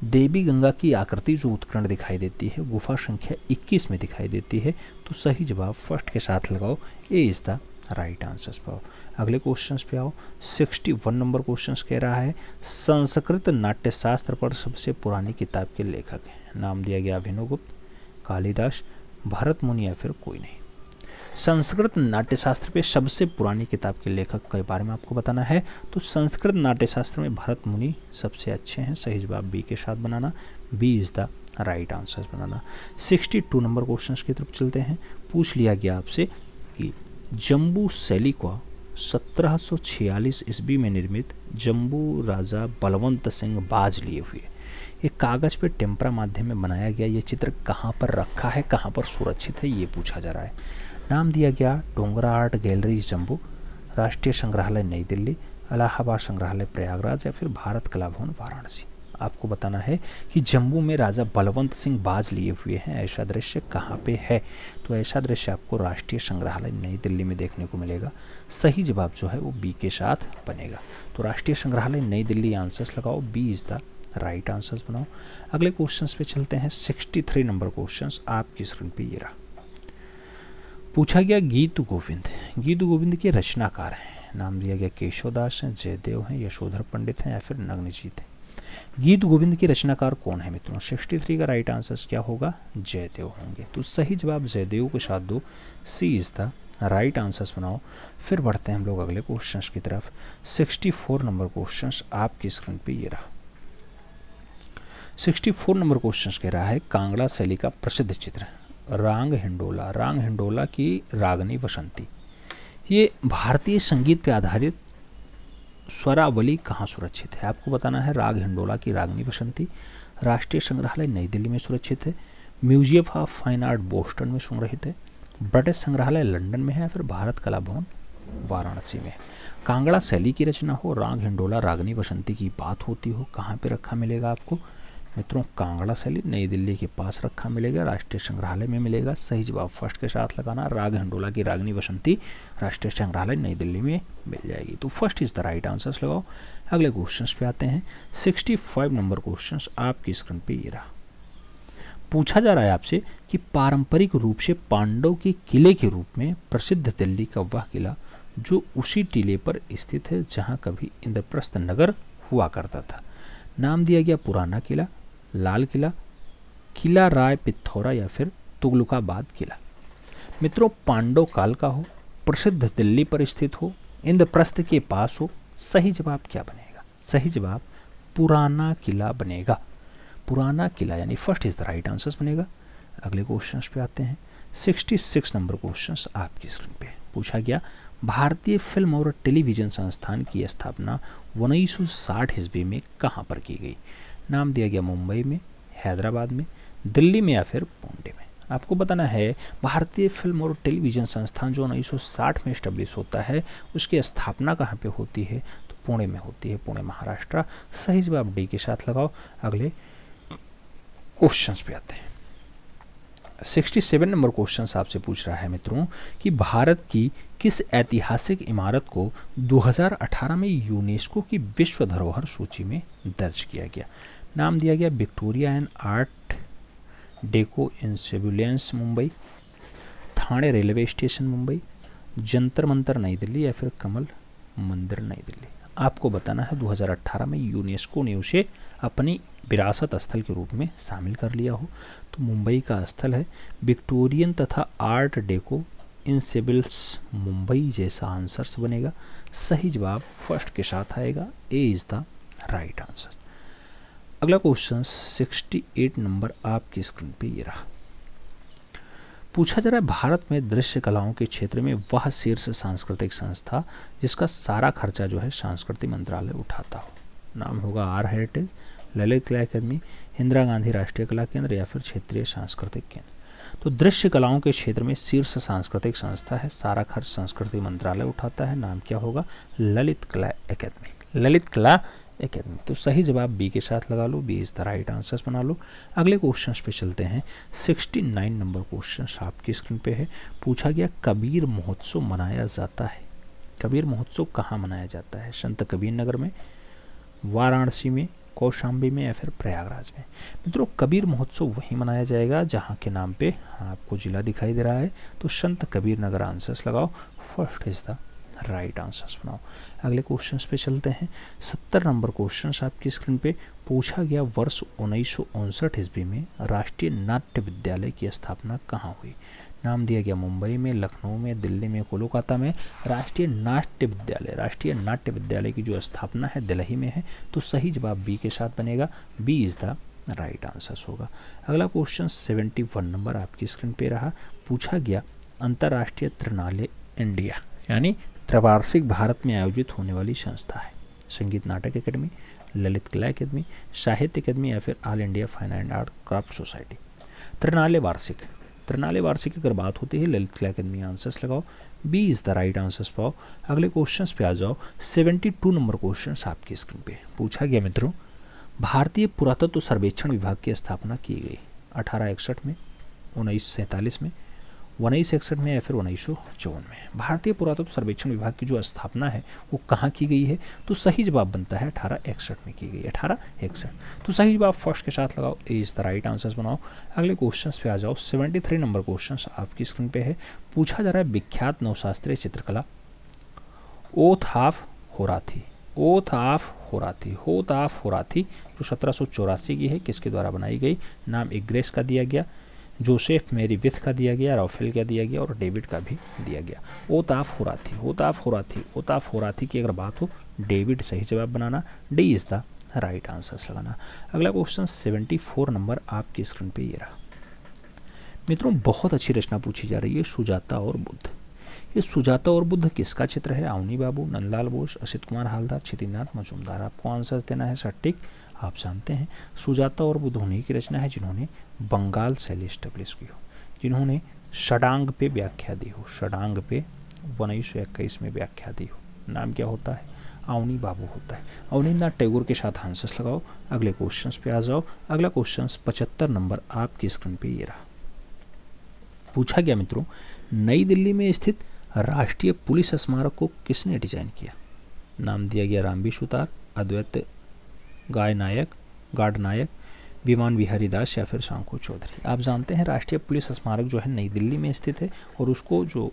देवी गंगा की आकृति जो उत्कीर्ण दिखाई देती है, गुफा संख्या 21 में दिखाई देती है तो सही जवाब फ़र्स्ट के साथ लगाओ। A is the right answer पाओ अगले क्वेश्चन पे आओ। 61 नंबर क्वेश्चन कह रहा है, संस्कृत नाट्य शास्त्र पर सबसे पुरानी किताब के लेखक है। नाम दिया गया अभिनवगुप्त कालिदास, भरत मुनि या फिर कोई नहीं। संस्कृत नाट्यशास्त्र पे सबसे पुरानी किताब के लेखक के बारे में आपको बताना है। तो संस्कृत नाट्यशास्त्र में भरत मुनि सबसे अच्छे हैं सही जवाब बी के साथ बनाना, B is the right answer banana. 62 number question की तरफ़ चलते हैं। पूछ लिया गया आपसे कि जम्बू शैली को 1746 ईस्वी में निर्मित जम्बू राजा बलवंत सिंह बाज लिए हुए। ये कागज़ पे टेम्परा माध्यम में बनाया गया ये चित्र कहाँ पर रखा है, कहाँ पर सुरक्षित है, ये पूछा जा रहा है। नाम दिया गया डोंगरा आर्ट गैलरी जम्मू, राष्ट्रीय संग्रहालय नई दिल्ली, अलाहाबाद संग्रहालय प्रयागराज या फिर भारत कला भवन वाराणसी। आपको बताना है कि जम्मू में राजा बलवंत सिंह बाज लिए हुए हैं। ऐसा दृश्य कहाँ पे है? तो ऐसा दृश्य आपको राष्ट्रीय संग्रहालय नई दिल्ली में देखने को मिलेगा। सही जवाब जो है वो बी के साथ बनेगा। तो राष्ट्रीय संग्रहालय नई दिल्ली आंसर्स लगाओ। B is the right answers बनाओ। अगले क्वेश्चन पे चलते हैं। सिक्सटी नंबर क्वेश्चन आपकी स्क्रीन पे ये रहा। पूछा गया गीत गोविंद गीत गोविंद के रचनाकार हैं। नाम दिया गया केशवदास हैं, जयदेव हैं, यशोधर पंडित हैं या फिर नग्नजीत हैं। गीत गोविंद के रचनाकार कौन है मित्रों? सिक्सटी थ्री का राइट आंसर क्या होगा? जयदेव होंगे। तो सही जवाब जयदेव के साथ दो। C is the right answers बनाओ। फिर बढ़ते हैं हम लोग अगले क्वेश्चन की तरफ़। 64 नंबर क्वेश्चन आपकी स्क्रीन पे ये रहा। 64 नंबर क्वेश्चन कह रहा है, कांगड़ा शैली का प्रसिद्ध चित्र। रांग हिंडोला रांग हिंडोला की रागनी वसंती। ये भारतीय संगीत पे आधारित स्वरावली कहाँ सुरक्षित है? आपको बताना है राग हिंडोला की रागनी वसंती। राष्ट्रीय संग्रहालय नई दिल्ली में सुरक्षित है। Museum of fine art Boston में संग्रहित है। ब्रिटिश संग्रहालय लंदन में है फिर भारत कला भवन वाराणसी में कांगड़ा शैली की रचना हो, राग हिंडोला रागनी वसंती की बात होती हो, कहाँ पे रखा मिलेगा आपको? मित्रों, कांगड़ा शैली नई दिल्ली के पास रखा मिलेगा, राष्ट्रीय संग्रहालय में मिलेगा। सही जवाब फ़र्स्ट के साथ लगाना, राग हंडोला की रागनी वसंती, राष्ट्रीय संग्रहालय नई दिल्ली में मिल जाएगी। तो first is the right answers लगाओ। अगले क्वेश्चन पे आते हैं। 65 नंबर क्वेश्चन आपकी स्क्रीन पे ये रहा। पूछा जा रहा है आपसे कि पारंपरिक रूप से पांडव के किले के रूप में प्रसिद्ध दिल्ली का वह किला जो उसी टीले पर स्थित है जहाँ कभी इंद्रप्रस्थ नगर हुआ करता था। नाम दिया गया पुराना किला लाल किला किला राय पिथौरा या फिर तुगलुकाबाद किला। मित्रों, पांडव काल का हो, प्रसिद्ध दिल्ली पर स्थित हो, इंद्रप्रस्थ के पास हो, सही जवाब क्या बनेगा? सही जवाब, पुराना किला बनेगा। पुराना किला यानी first is the right answer बनेगा। अगले क्वेश्चन पे आते हैं। 66 नंबर क्वेश्चन आपकी स्क्रीन पे। पूछा गया, भारतीय फ़िल्म और टेलीविज़न संस्थान की स्थापना उन्नीस सौ साठ ईस्वी में कहाँ पर की गई? नाम दिया गया मुंबई में, हैदराबाद में, दिल्ली में या फिर पुणे में। आपको बताना है, भारतीय फ़िल्म और टेलीविज़न संस्थान जो 1960 में इस्टेब्लिश होता है, उसकी स्थापना कहाँ पे होती है? तो पुणे में होती है, पुणे, महाराष्ट्र। सही जवाब डी के साथ लगाओ। अगले क्वेश्चंस पे आते हैं। 67 नंबर क्वेश्चन आपसे पूछ रहा है मित्रों, कि भारत की किस ऐतिहासिक इमारत को 2018 में यूनेस्को की विश्व धरोहर सूची में दर्ज किया गया? नाम दिया गया Victoria and art deco ensembles Mumbai Thane railway station Mumbai, Jantar Mantar नई दिल्ली या फिर कमल मंदिर नई दिल्ली। आपको बताना है 2018 में यूनेस्को ने उसे अपनी विरासत स्थल के रूप में शामिल कर लिया हो। तो मुंबई का स्थल है विक्टोरियन तथा art deco ensembles Mumbai जैसा आंसर्स बनेगा। सही जवाब फ़र्स्ट के साथ आएगा A is the right answer अगला क्वेश्चन 68 नंबर आपकी स्क्रीन पे ये रहा। पूछा जा रहा है, भारत में दृश्य कलाओं के क्षेत्र में वह शीर्ष सांस्कृतिक संस्था जिसका सारा खर्चा जो है सांस्कृतिक मंत्रालय उठाता हो। नाम होगा आर हेरिटेज ललित कला अकेदमी, इंदिरा गांधी राष्ट्रीय कला केंद्र या फिर क्षेत्रीय सांस्कृतिक केंद्र। तो दृश्य कलाओं के क्षेत्र में शीर्ष सांस्कृतिक संस्था है, सारा खर्च संस्कृति मंत्रालय उठाता है। नाम क्या होगा? ललित कला अकेदमी। ललित कला अकेदमी तो सही जवाब बी के साथ लगा लो। B is the right answer बना लो। अगले क्वेश्चन पे चलते हैं। 69 नंबर क्वेश्चन आपकी स्क्रीन पे है। पूछा गया, कबीर महोत्सव मनाया जाता है। कबीर महोत्सव कहाँ मनाया जाता है? संत कबीर नगर में, वाराणसी में, कौशाम्बी में या फिर प्रयागराज में? मित्रों, कबीर महोत्सव वहीं मनाया जाएगा जहाँ के नाम पे आपको जिला दिखाई दे रहा है। तो संत कबीर नगर आंसर्स लगाओ। First is the right answers बनाओ। अगले क्वेश्चन पे चलते हैं। सत्तर नंबर क्वेश्चन आपकी स्क्रीन पे पूछा गया वर्ष उन्नीस ईस्वी में राष्ट्रीय नाट्य विद्यालय की स्थापना कहाँ हुई? नाम दिया गया मुंबई में, लखनऊ में, दिल्ली में, कोलकाता में। राष्ट्रीय नाट्य विद्यालय, राष्ट्रीय नाट्य विद्यालय की जो स्थापना है दिल्ली में है तो सही जवाब बी के साथ बनेगा। B is the right answer होगा। अगला क्वेश्चन सेवेंटी वन नंबर आपकी स्क्रीन पे रहा। पूछा गया अंतर्राष्ट्रीय त्रिनालय इंडिया यानी त्रवार्षिक भारत में आयोजित होने वाली संस्था है। संगीत नाटक अकेडमी ललित कला अकेदमी साहित्य अकेदमी या फिर all India fine and art craft society. त्रिनालय वार्षिक। त्रिनालय वार्षिक अगर बात होती है, ललित कला अकेदमी आंसर्स लगाओ। B is the right answers पाओ। अगले क्वेश्चंस पे आ जाओ। 72 नंबर क्वेश्चन आपकी स्क्रीन पे। पूछा गया मित्रों, भारतीय पुरातत्व सर्वेक्षण विभाग की स्थापना की गई। अठारह इकसठ में, उन्नीस में उन्नीस इकसठ में या फिर उन्नीस चौवन में। भारतीय पुरातत्व सर्वेक्षण विभाग की जो स्थापना है, वो कहाँ की गई है? तो सही जवाब बनता है अठारह इकसठ में की गई अठारह इकसठ। तो सही जवाब फ़र्स्ट के साथ लगाओ इज़ द राइट आंसर्स बनाओ। अगले क्वेश्चन पे आ जाओ। सेवेंटी थ्री नंबर क्वेश्चन आपकी स्क्रीन पे है। पूछा जा रहा है विख्यात नवशास्त्रीय चित्रकला। Oath of Horatii. Oath of Horatii. Oath of Horatii, जो सत्रह की है, किसके द्वारा बनाई गई? नाम इग्रेस का दिया गया। जोसेफ, मेरी विथ का दिया गया, राफेल का दिया गया और डेविड का भी दिया गया। ओताफ हुराथी ओताफ हुराथी ओताफ हुराथी की अगर बात हो, डेविड सही जवाब बनाना, D is the right answers लगाना। अगला क्वेश्चन सेवेंटी फोर नंबर आपकी स्क्रीन पे ये रहा। मित्रों, बहुत अच्छी रचना पूछी जा रही है, सुजाता और बुद्ध। ये सुजाता और बुद्ध किसका चित्र है? आवनी बाबू, नंदलाल बोस, असित कुमार हालदार क्षितिनाथ मजूमदार। आपको आंसर देना है सटीक, आप जानते हैं। सुजाता और बुद्ध उन्हीं की रचना है जिन्होंने बंगाल शैली स्टेब्लिश की हो, जिन्होंने षडांग पे व्याख्या दी हो, षडांग पे उन्नीस सौ इक्कीस में व्याख्या दी हो। नाम क्या होता है? अवनी बाबू होता है। अवनीन्द्रनाथ टैगोर के साथ आंसर्स लगाओ, अगले क्वेश्चन पे आ जाओ, अगला क्वेश्चन पचहत्तर नंबर आपकी स्क्रीन पे ये रहा। पूछा गया मित्रों, नई दिल्ली में स्थित राष्ट्रीय पुलिस स्मारक को किसने डिज़ाइन किया? नाम दिया गया रामबी सुतार, अद्वैत गाय नायक गार्ड नायक विमान बिहारी दास या फिर शांको चौधरी। आप जानते हैं राष्ट्रीय पुलिस स्मारक जो है नई दिल्ली में स्थित है और उसको जो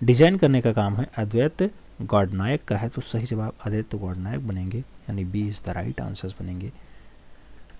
डिज़ाइन करने का काम है अद्वैत गॉड नायक का है तो सही जवाब आदित्य गॉड नायक बनेंगे, यानी B is the right answers बनेंगे।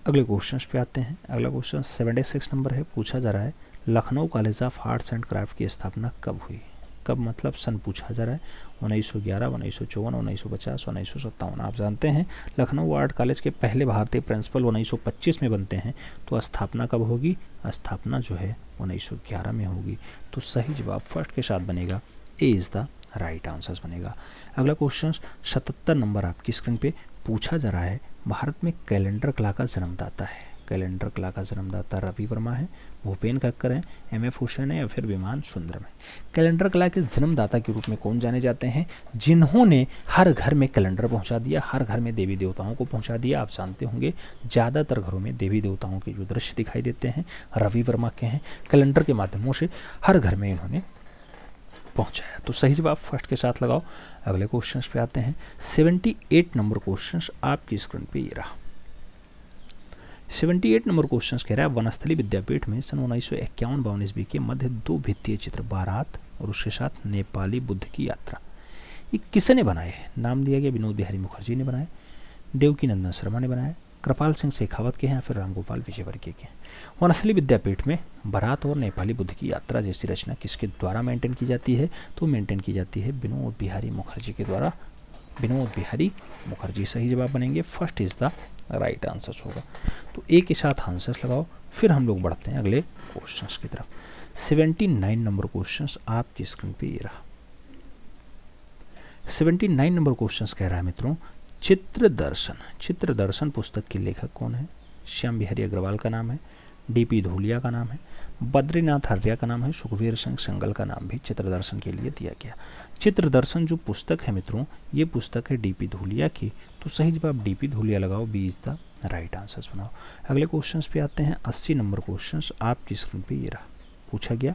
अगले क्वेश्चन पे आते हैं। अगला क्वेश्चन सेवेंटी सिक्स नंबर है, पूछा जा रहा है Lucknow college of arts and craft की स्थापना कब हुई? कब मतलब सन पूछा जा रहा है? उन्नीस सौ ग्यारह, उन्नीस सौ चौवन, उन्नीस सौ पचास, उन्नीस सौ सत्तावन। आप जानते हैं, लखनऊ आर्ट कॉलेज के पहले भारतीय प्रिंसिपल उन्नीस सौ पच्चीस में बनते हैं तो स्थापना कब होगी? स्थापना जो है उन्नीस सौ ग्यारह में होगी। तो सही जवाब फ़र्स्ट के साथ बनेगा A is the right answer बनेगा। अगला क्वेश्चन सतहत्तर नंबर आपकी स्क्रीन पे पूछा जा रहा है, भारत में कैलेंडर कला का जन्मदाता है। कैलेंडर कला का जन्मदाता रवि वर्मा है। भूपेन कक्कर हैं एम एफ़ हुसैन है या फिर विमान सुंदरम है कैलेंडर कला के जन्मदाता के रूप में कौन जाने जाते हैं? जिन्होंने हर घर में कैलेंडर पहुँचा दिया, हर घर में देवी देवताओं को पहुँचा दिया, आप जानते होंगे, ज़्यादातर घरों में देवी देवताओं के जो दृश्य दिखाई देते हैं, रवि वर्मा के हैं, कैलेंडर के माध्यमों से हर घर में इन्होंने पहुँचाया। तो सही जवाब फ़र्स्ट के साथ लगाओ, अगले क्वेश्चन पे आते हैं। 78 नंबर क्वेश्चन आपकी स्क्रीन पे ये रहा। 78 नंबर क्वेश्चन कह रहा है, वनस्थली विद्यापीठ में सन उन्नीस सौ इक्यावन बावन ईस्वी के मध्य दो भित्तीय चित्र, बारात और उसके साथ नेपाली बुद्ध की यात्रा। ये किसने बनाए नाम दिया गया विनोद बिहारी मुखर्जी ने बनाए देवकी नंदन शर्मा ने बनाया कृपाल सिंह शेखावत के हैं फिर रामगोपाल विजयवर्गीय के हैं। वनस्थली विद्यापीठ में बारात और नेपाली बुद्ध की यात्रा जैसी रचना किसके द्वारा मेंटेन की जाती है? तो मेंटेन की जाती है विनोद बिहारी मुखर्जी के द्वारा। विनोद बिहारी मुखर्जी सही जवाब बनेंगे। First is the right answer होगा। तो एक के साथ आंसर्स लगाओ, फिर हम लोग बढ़ते हैं अगले क्वेश्चंस की तरफ़। 79 नंबर क्वेश्चंस आपकी स्क्रीन पे ये रहा। 79 नंबर क्वेश्चंस कह रहा है मित्रों, चित्र दर्शन। चित्र दर्शन पुस्तक के लेखक कौन है? श्याम बिहारी अग्रवाल का नाम है डीपी धूलिया का नाम है बद्रीनाथ हरिया का नाम है, सुखवीर सिंह संगल का नाम भी चित्र दर्शन के लिए दिया गया। चित्र दर्शन जो पुस्तक है मित्रों, ये पुस्तक है डीपी धूलिया की। तो सही जवाब डीपी धूलिया लगाओ, B is the right answer बनाओ। अगले क्वेश्चन पे आते हैं, अस्सी नंबर क्वेश्चन आपकी स्क्रीन पे ये रहा। पूछा गया,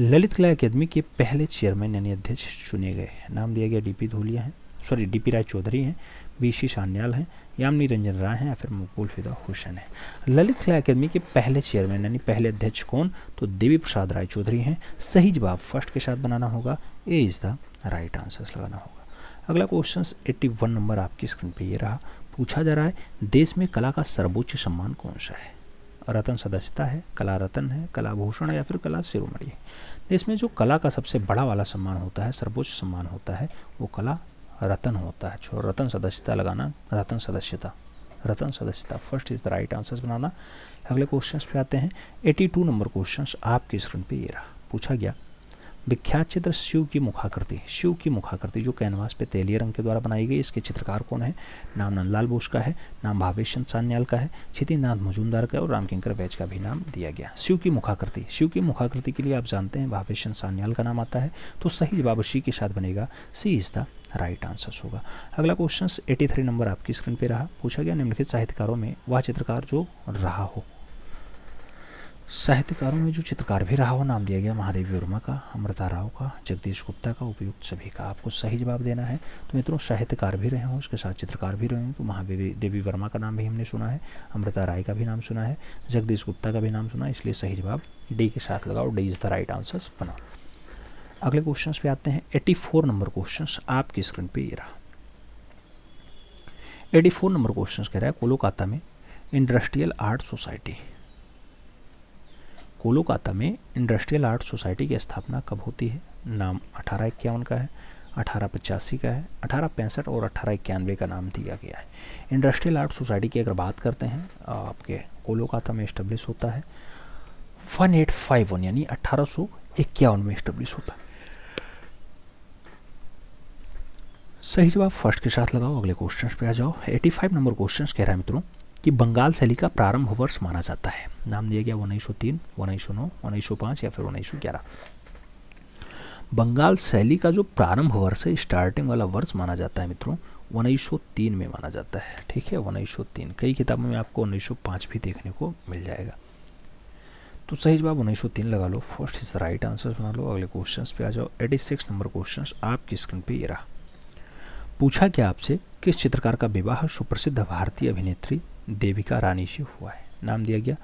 ललित कला अकेदमी के पहले चेयरमैन यानी अध्यक्ष चुने गए नाम दिया गया डीपी धूलिया है सॉरी डीपी राय चौधरी हैं, बी सी सान्याल हैं यामिनी रंजन राय हैं या फिर मकबूल फिदा हुसैन है। ललित कला अकेदमी के पहले चेयरमैन, यानी पहले अध्यक्ष कौन? तो देवी प्रसाद राय चौधरी हैं। सही जवाब फ़र्स्ट के साथ बनाना होगा। A is the right answer लगाना होगा। अगला क्वेश्चन 81 नंबर आपकी स्क्रीन पे ये रहा। पूछा जा रहा है, देश में कला का सर्वोच्च सम्मान कौन सा है? रतन सदस्यता है, कला रतन है, कला भूषण या फिर कला शिरोमणि है? देश में जो कला का सबसे बड़ा वाला सम्मान होता है, सर्वोच्च सम्मान होता है, वो कला रतन होता है। जो रतन सदस्यता लगाना, रतन सदस्यता। रतन सदस्यता first is the right answer बनाना। अगले क्वेश्चन पे आते हैं। 82 नंबर क्वेश्चन आपके स्क्रीन पे ये रहा। पूछा गया, विख्यात चित्र शिव की मुखाकृति। शिव की मुखाकृति जो कैनवास पे तेलिए रंग के द्वारा बनाई गई, इसके चित्रकार कौन है? नाम नंदलाल बोस का है, नाम भावेश चंद सान्याल का है छितिनाथ मजूमदार का और रामकिंकर वैज का भी नाम दिया गया। शिव की मुखाकृति। शिव की मुखाकृति के लिए आप जानते हैं, भावेश सान्याल का नाम आता है। तो सही जवाब शी के साथ बनेगा। C is the right answer होगा। अगला क्वेश्चन 83 नंबर आपकी स्क्रीन पे रहा। पूछा गया निम्नलिखित साहित्यकारों में वह चित्रकार जो रहा हो। साहित्यकारों में जो चित्रकार भी रहा हो, नाम दिया गया महादेवी वर्मा का, अमृता राव का, जगदीश गुप्ता का, उपयुक्त सभी का। आपको सही जवाब देना है। तो मित्रों, साहित्यकार भी रहे हों, उसके साथ चित्रकार भी रहे हों तो महादेवी, देवी वर्मा का नाम भी हमने सुना है। अमृता राय का भी नाम सुना है। जगदीश गुप्ता का भी नाम सुना है। इसलिए सही जवाब डी के साथ लगाओ। D is the right answer बना अगले क्वेश्चन पे आते हैं। एटी नंबर क्वेश्चन आपकी स्क्रीन पर ये रहा। एटी नंबर क्वेश्चन कह रहा है, कोलोकाता में इंडस्ट्रियल आर्ट सोसाइटी कोलकाता में इंडस्ट्रियल आर्ट सोसाइटी की स्थापना कब होती है? नाम अठारह इक्यावन का है, अठारह पचासी का है, अठारह पैंसठ और अठारह इक्यानवे का नाम दिया गया है। इंडस्ट्रियल आर्ट सोसाइटी की अगर बात करते हैं, आपके कोलोकाता में इस्टेब्लिश होता है। वन एट फाइव वन यानी अठारह सौ इक्यावन में इस्टेब्लिश होता है। सही जवाब फ़र्स्ट के साथ लगाओ, अगले क्वेश्चन पे आ जाओ। 85 नंबर क्वेश्चन कह रहा है मित्रों कि बंगाल शैली का प्रारंभ वर्ष माना जाता है। नाम दिया गया उन्नीस सौ तीन, उन्नीस सौ नौ, उन्नीस सौ पाँच या फिर उन्नीस सौ ग्यारह। बंगाल शैली का जो प्रारंभ वर्ष है स्टार्टिंग वाला वर्ष माना जाता है मित्रों, उन्नीस सौ तीन में माना जाता है। ठीक है? उन्नीस सौ तीन। कई किताबों में आपको उन्नीस सौ पाँच भी देखने को मिल जाएगा। तो सही जवाब उन्नीस सौ तीन लगा लो। फ़र्स्ट इज़ राइट आंसर बना लो। अगले क्वेश्चन पे आ जाओ। एटी सिक्स नंबर क्वेश्चन आपकी स्क्रीन पे ये रहा। पूछा क्या आपसे किस चित्रकार का विवाह सुप्रसिद्ध भारतीय अभिनेत्री देविका रानी से हुआ है। नाम दिया गया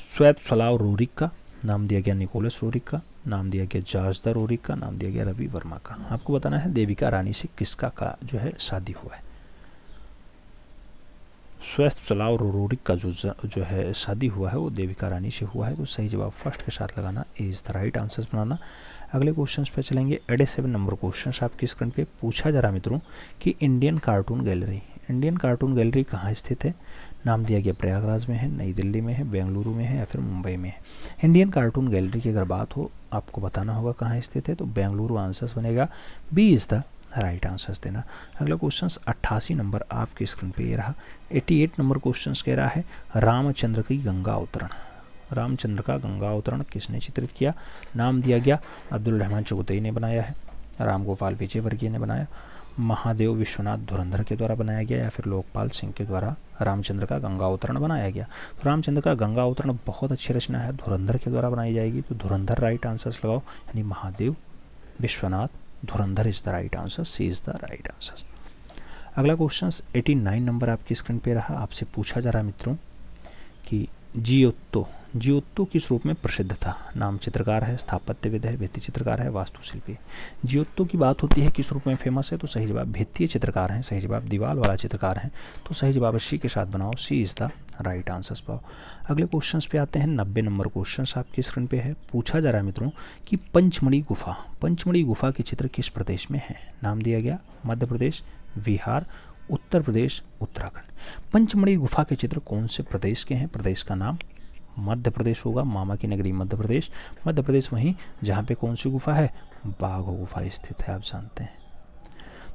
श्वेत सलाव रोरिक का नाम दिया गया निकोलस रोरिक का नाम दिया गया जाजदा रोरिक का नाम दिया गया रवि वर्मा का। आपको बताना है देविका रानी से किसका का जो है शादी हुआ है। स्वस्थ सलाव रोरिक का जो जो है शादी हुआ है, वो देविका रानी से हुआ है। तो सही जवाब फ़र्स्ट के साथ लगाना, इज़ द राइट आंसर बनाना। अगले क्वेश्चन पे चलेंगे। एडे सेवन नंबर क्वेश्चन आपकी स्क्रीन पे। पूछा जा रहा मित्रों कि Indian cartoon gallery Indian cartoon gallery कहाँ स्थित है? नाम दिया गया प्रयागराज में है, नई दिल्ली में है, बेंगलुरु में है या फिर मुंबई में है? इंडियन कार्टून गैलरी की अगर बात हो, आपको बताना होगा कहाँ स्थित है तो बेंगलुरु आंसर्स बनेगा। B is the right answers देना। अगला क्वेश्चन अट्ठासी नंबर आपकी स्क्रीन पे ये रहा। 88 नंबर क्वेश्चन कह रहा है, रामचंद्र की गंगा अवतरण। रामचंद्र का गंगा अवतरण किसने चित्रित किया? नाम दिया गया अब्दुल रहमान चौगतई ने बनाया है। राम गोपाल विजय वर्गीय ने बनाया। महादेव विश्वनाथ धुरंधर के द्वारा बनाया गया या फिर लोकपाल सिंह के द्वारा रामचंद्र का गंगा अवतरण बनाया गया। तो रामचंद्र का गंगा अवतरण बहुत अच्छी रचना है। धुरंधर के द्वारा बनाई जाएगी। तो धुरंधर राइट आंसर लगाओ। यानी Mahadev Vishwanath Dhurandhar is the right answer C is the right answer अगला क्वेश्चन 89 नंबर आपकी स्क्रीन पे रहा। आपसे पूछा जा रहा मित्रों कि जियोत्तो जियोत्तो किस रूप में प्रसिद्ध था? नाम चित्रकार है, स्थापत्यविद है, भित्ति चित्रकार है, वास्तुशिल्पी जियोत्तो की बात होती है किस रूप में फ़ेमस है तो सही जवाब भित्तीय चित्रकार हैं, सही जवाब दीवार वाला चित्रकार हैं तो सही जवाब सी के साथ बनाओ C is the right answers पाओ। अगले क्वेश्चन पे आते हैं, नब्बे नंबर क्वेश्चन आपकी स्क्रीन पे है। पूछा जा रहा है मित्रों कि पंचमढ़ी गुफा पंचमढ़ी गुफा के चित्र किस प्रदेश में है? नाम दिया गया, मध्य प्रदेश, बिहार, उत्तर प्रदेश, उत्तराखंड। पंचमढ़ी गुफा के चित्र कौन से प्रदेश के हैं? प्रदेश का नाम मध्य प्रदेश होगा, मामा की नगरी मध्य प्रदेश मध्य प्रदेश वहीं जहाँ पे कौन सी गुफा है? बाघ गुफा स्थित है, आप जानते हैं।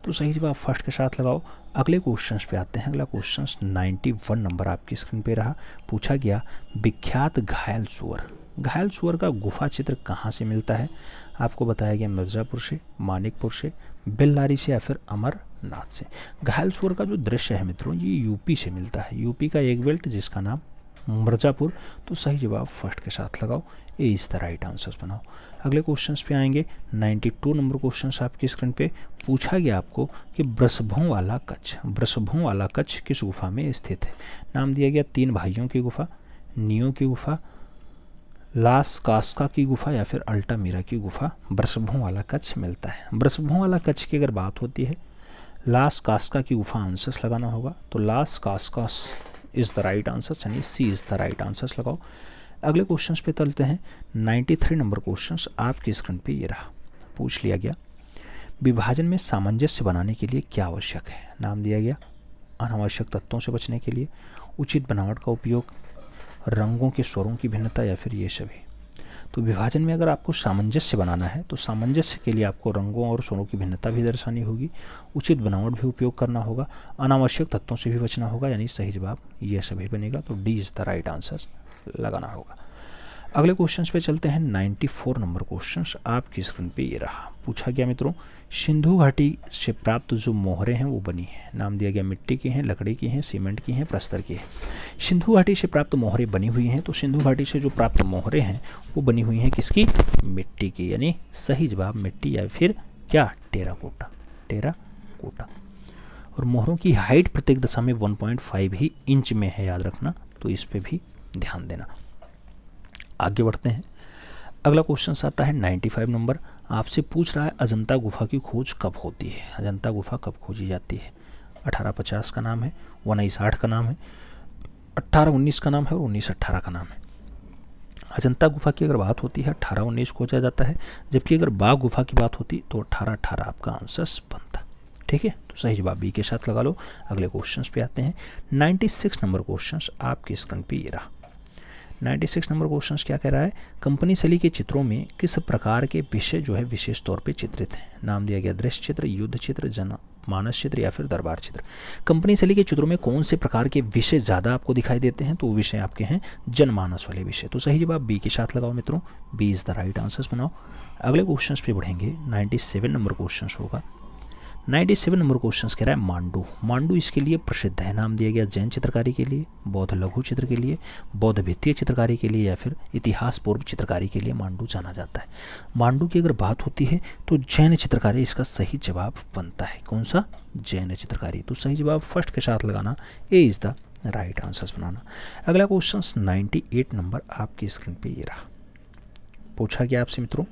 तो सही जवाब फ़र्स्ट के साथ लगाओ। अगले क्वेश्चन पे आते हैं। अगला क्वेश्चन 91 नंबर आपकी स्क्रीन पे रहा। पूछा गया, विख्यात घायल सुअर। घायल सुअर का गुफा चित्र कहाँ से मिलता है? आपको बताया गया मिर्ज़ापुर से, मानिकपुर से, बेल्लारी से या फिर अमरनाथ से। घायल सुअर का जो दृश्य है मित्रों, ये यूपी से मिलता है। यूपी का एक बेल्ट जिसका नाम मिर्ज़ापुर। तो सही जवाब फ़र्स्ट के साथ लगाओ। A is the right answers बनाओ। अगले क्वेश्चन पे आएँगे। 92 नंबर क्वेश्चन आपकी स्क्रीन पे। पूछा गया आपको कि ब्रसभों वाला कच्छ ब्रसभों वाला कच्छ किस गुफा में स्थित है? नाम दिया गया तीन भाइयों की गुफा, नियो की गुफा, लास कास्का की गुफा या फिर अल्टामीरा की गुफा। ब्रसभों वाला कच्छ मिलता है। ब्रसभों वाला कच्छ की अगर बात होती है, लास कास्का की गुफा आंसर्स लगाना होगा। तो लास कास्कास इज़ द राइट आंसर यानी C is the right answer लगाओ। अगले क्वेश्चन पे चलते हैं। 93 नंबर क्वेश्चन आपकी स्क्रीन पे ये रहा। पूछ लिया गया। विभाजन में सामंजस्य बनाने के लिए क्या आवश्यक है? नाम दिया गया। अनावश्यक तत्वों से बचने के लिए। उचित बनावट का उपयोग। रंगों के स्वरों की भिन्नता या फिर ये सभी। तो विभाजन में अगर आपको सामंजस्य बनाना है तो सामंजस्य के लिए आपको रंगों और स्वरों की भिन्नता भी दर्शानी होगी। उचित बनावट भी उपयोग करना होगा। अनावश्यक तत्वों से भी बचना होगा, यानी सही जवाब यह सभी बनेगा। तो D is the right answer. लगाना होगा। अगले क्वेश्चन पे चलते हैं। 94 नंबर क्वेश्चन आपकी स्क्रीन पे ये रहा। पूछा गया मित्रों, सिंधु घाटी से प्राप्त जो मोहरें हैं, वो बनी है। नाम दिया गया मिट्टी की हैं, लकड़ी की हैं, सीमेंट की हैं प्रस्तर की है। सिंधु घाटी से प्राप्त मोहरें बनी हुई हैं तो सिंधु घाटी से जो प्राप्त मोहरें हैं, वो बनी हुई हैं किसकी? मिट्टी की। यानी सही जवाब मिट्टी या फिर क्या? टेरा कोटा टेरा कोटा और मोहरों की हाइट प्रत्येक दशा में 1.5 ही इंच में है, याद रखना। तो इस पर भी ध्यान देना। आगे बढ़ते हैं। अगला क्वेश्चन आता है 95 नंबर आपसे पूछ रहा है, अजंता गुफा की खोज कब होती है? अजंता गुफा कब खोजी जाती है? 1850 का नाम है, उन्नीस का नाम है अट्ठारह उन्नीस का नाम है और उन्नीस अट्ठारह का नाम है। अजंता गुफा की अगर बात होती है अट्ठारह उन्नीस खोजा जाता है। जबकि अगर बाघ गुफा की बात होती तो अट्ठारह अट्ठारह आपका आंसर बनता ठीक है? तो सही जवाब बी के साथ लगा लो। अगले क्वेश्चन पे आते हैं। 96 नंबर क्वेश्चन आपके स्क्रीन पे ये रहा। 96 नंबर क्वेश्चन क्या कह रहा है? कंपनी शैली के चित्रों में किस प्रकार के विषय जो है विशेष तौर पे चित्रित हैं? नाम दिया गया दृश्य चित्र, युद्ध चित्र, जन, मानस चित्र या फिर दरबार चित्र। कंपनी शैली के चित्रों में कौन से प्रकार के विषय ज़्यादा आपको दिखाई देते हैं? तो वो विषय आपके हैं जनमानस वाले विषय। तो सही जवाब बी के साथ लगाओ मित्रों। B is the right answers बनाओ। अगले क्वेश्चन पे बढ़ेंगे। 97 नंबर क्वेश्चन होगा। 97 नंबर क्वेश्चन कह रहा है मांडू। मांडू इसके लिए प्रसिद्ध है। नाम दिया गया जैन चित्रकारी के लिए, बौद्ध लघु चित्र के लिए, बौद्ध वित्तीय चित्रकारी के लिए या फिर इतिहास पूर्व चित्रकारी के लिए मांडू जाना जाता है। मांडू की अगर बात होती है तो जैन चित्रकारी इसका सही जवाब बनता है। कौन सा? जैन चित्रकारी। तो सही जवाब फ़र्स्ट के साथ लगाना A is the right answers बनाना। अगला क्वेश्चन नाइन्टी नंबर आपकी स्क्रीन पर ये रहा। पूछा गया आपसे मित्रों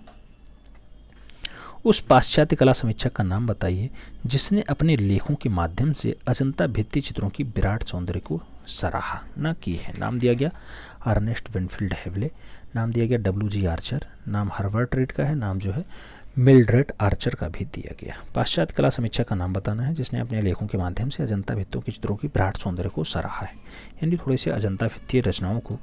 उस पाश्चात्य कला समीक्षक का नाम बताइए, जिसने अपने लेखों के माध्यम से अजंता भित्ति चित्रों की विराट सौंदर्य को सराहा। सराहना की है। नाम दिया गया अर्नेस्ट विनफील्ड हेवले, नाम दिया गया डब्ल्यू जी आर्चर, नाम हार्वर्ड रेड का है, नाम जो है मिल्ड्रेट आर्चर का भी दिया गया। पाश्चात्य कला समीक्षा का नाम बताना है, जिसने अपने लेखों के माध्यम से अजंता भित्तों के चित्रों की विराट सौंदर्य को सराहा है। यानी थोड़े से अजंता भित्तीय रचनाओं को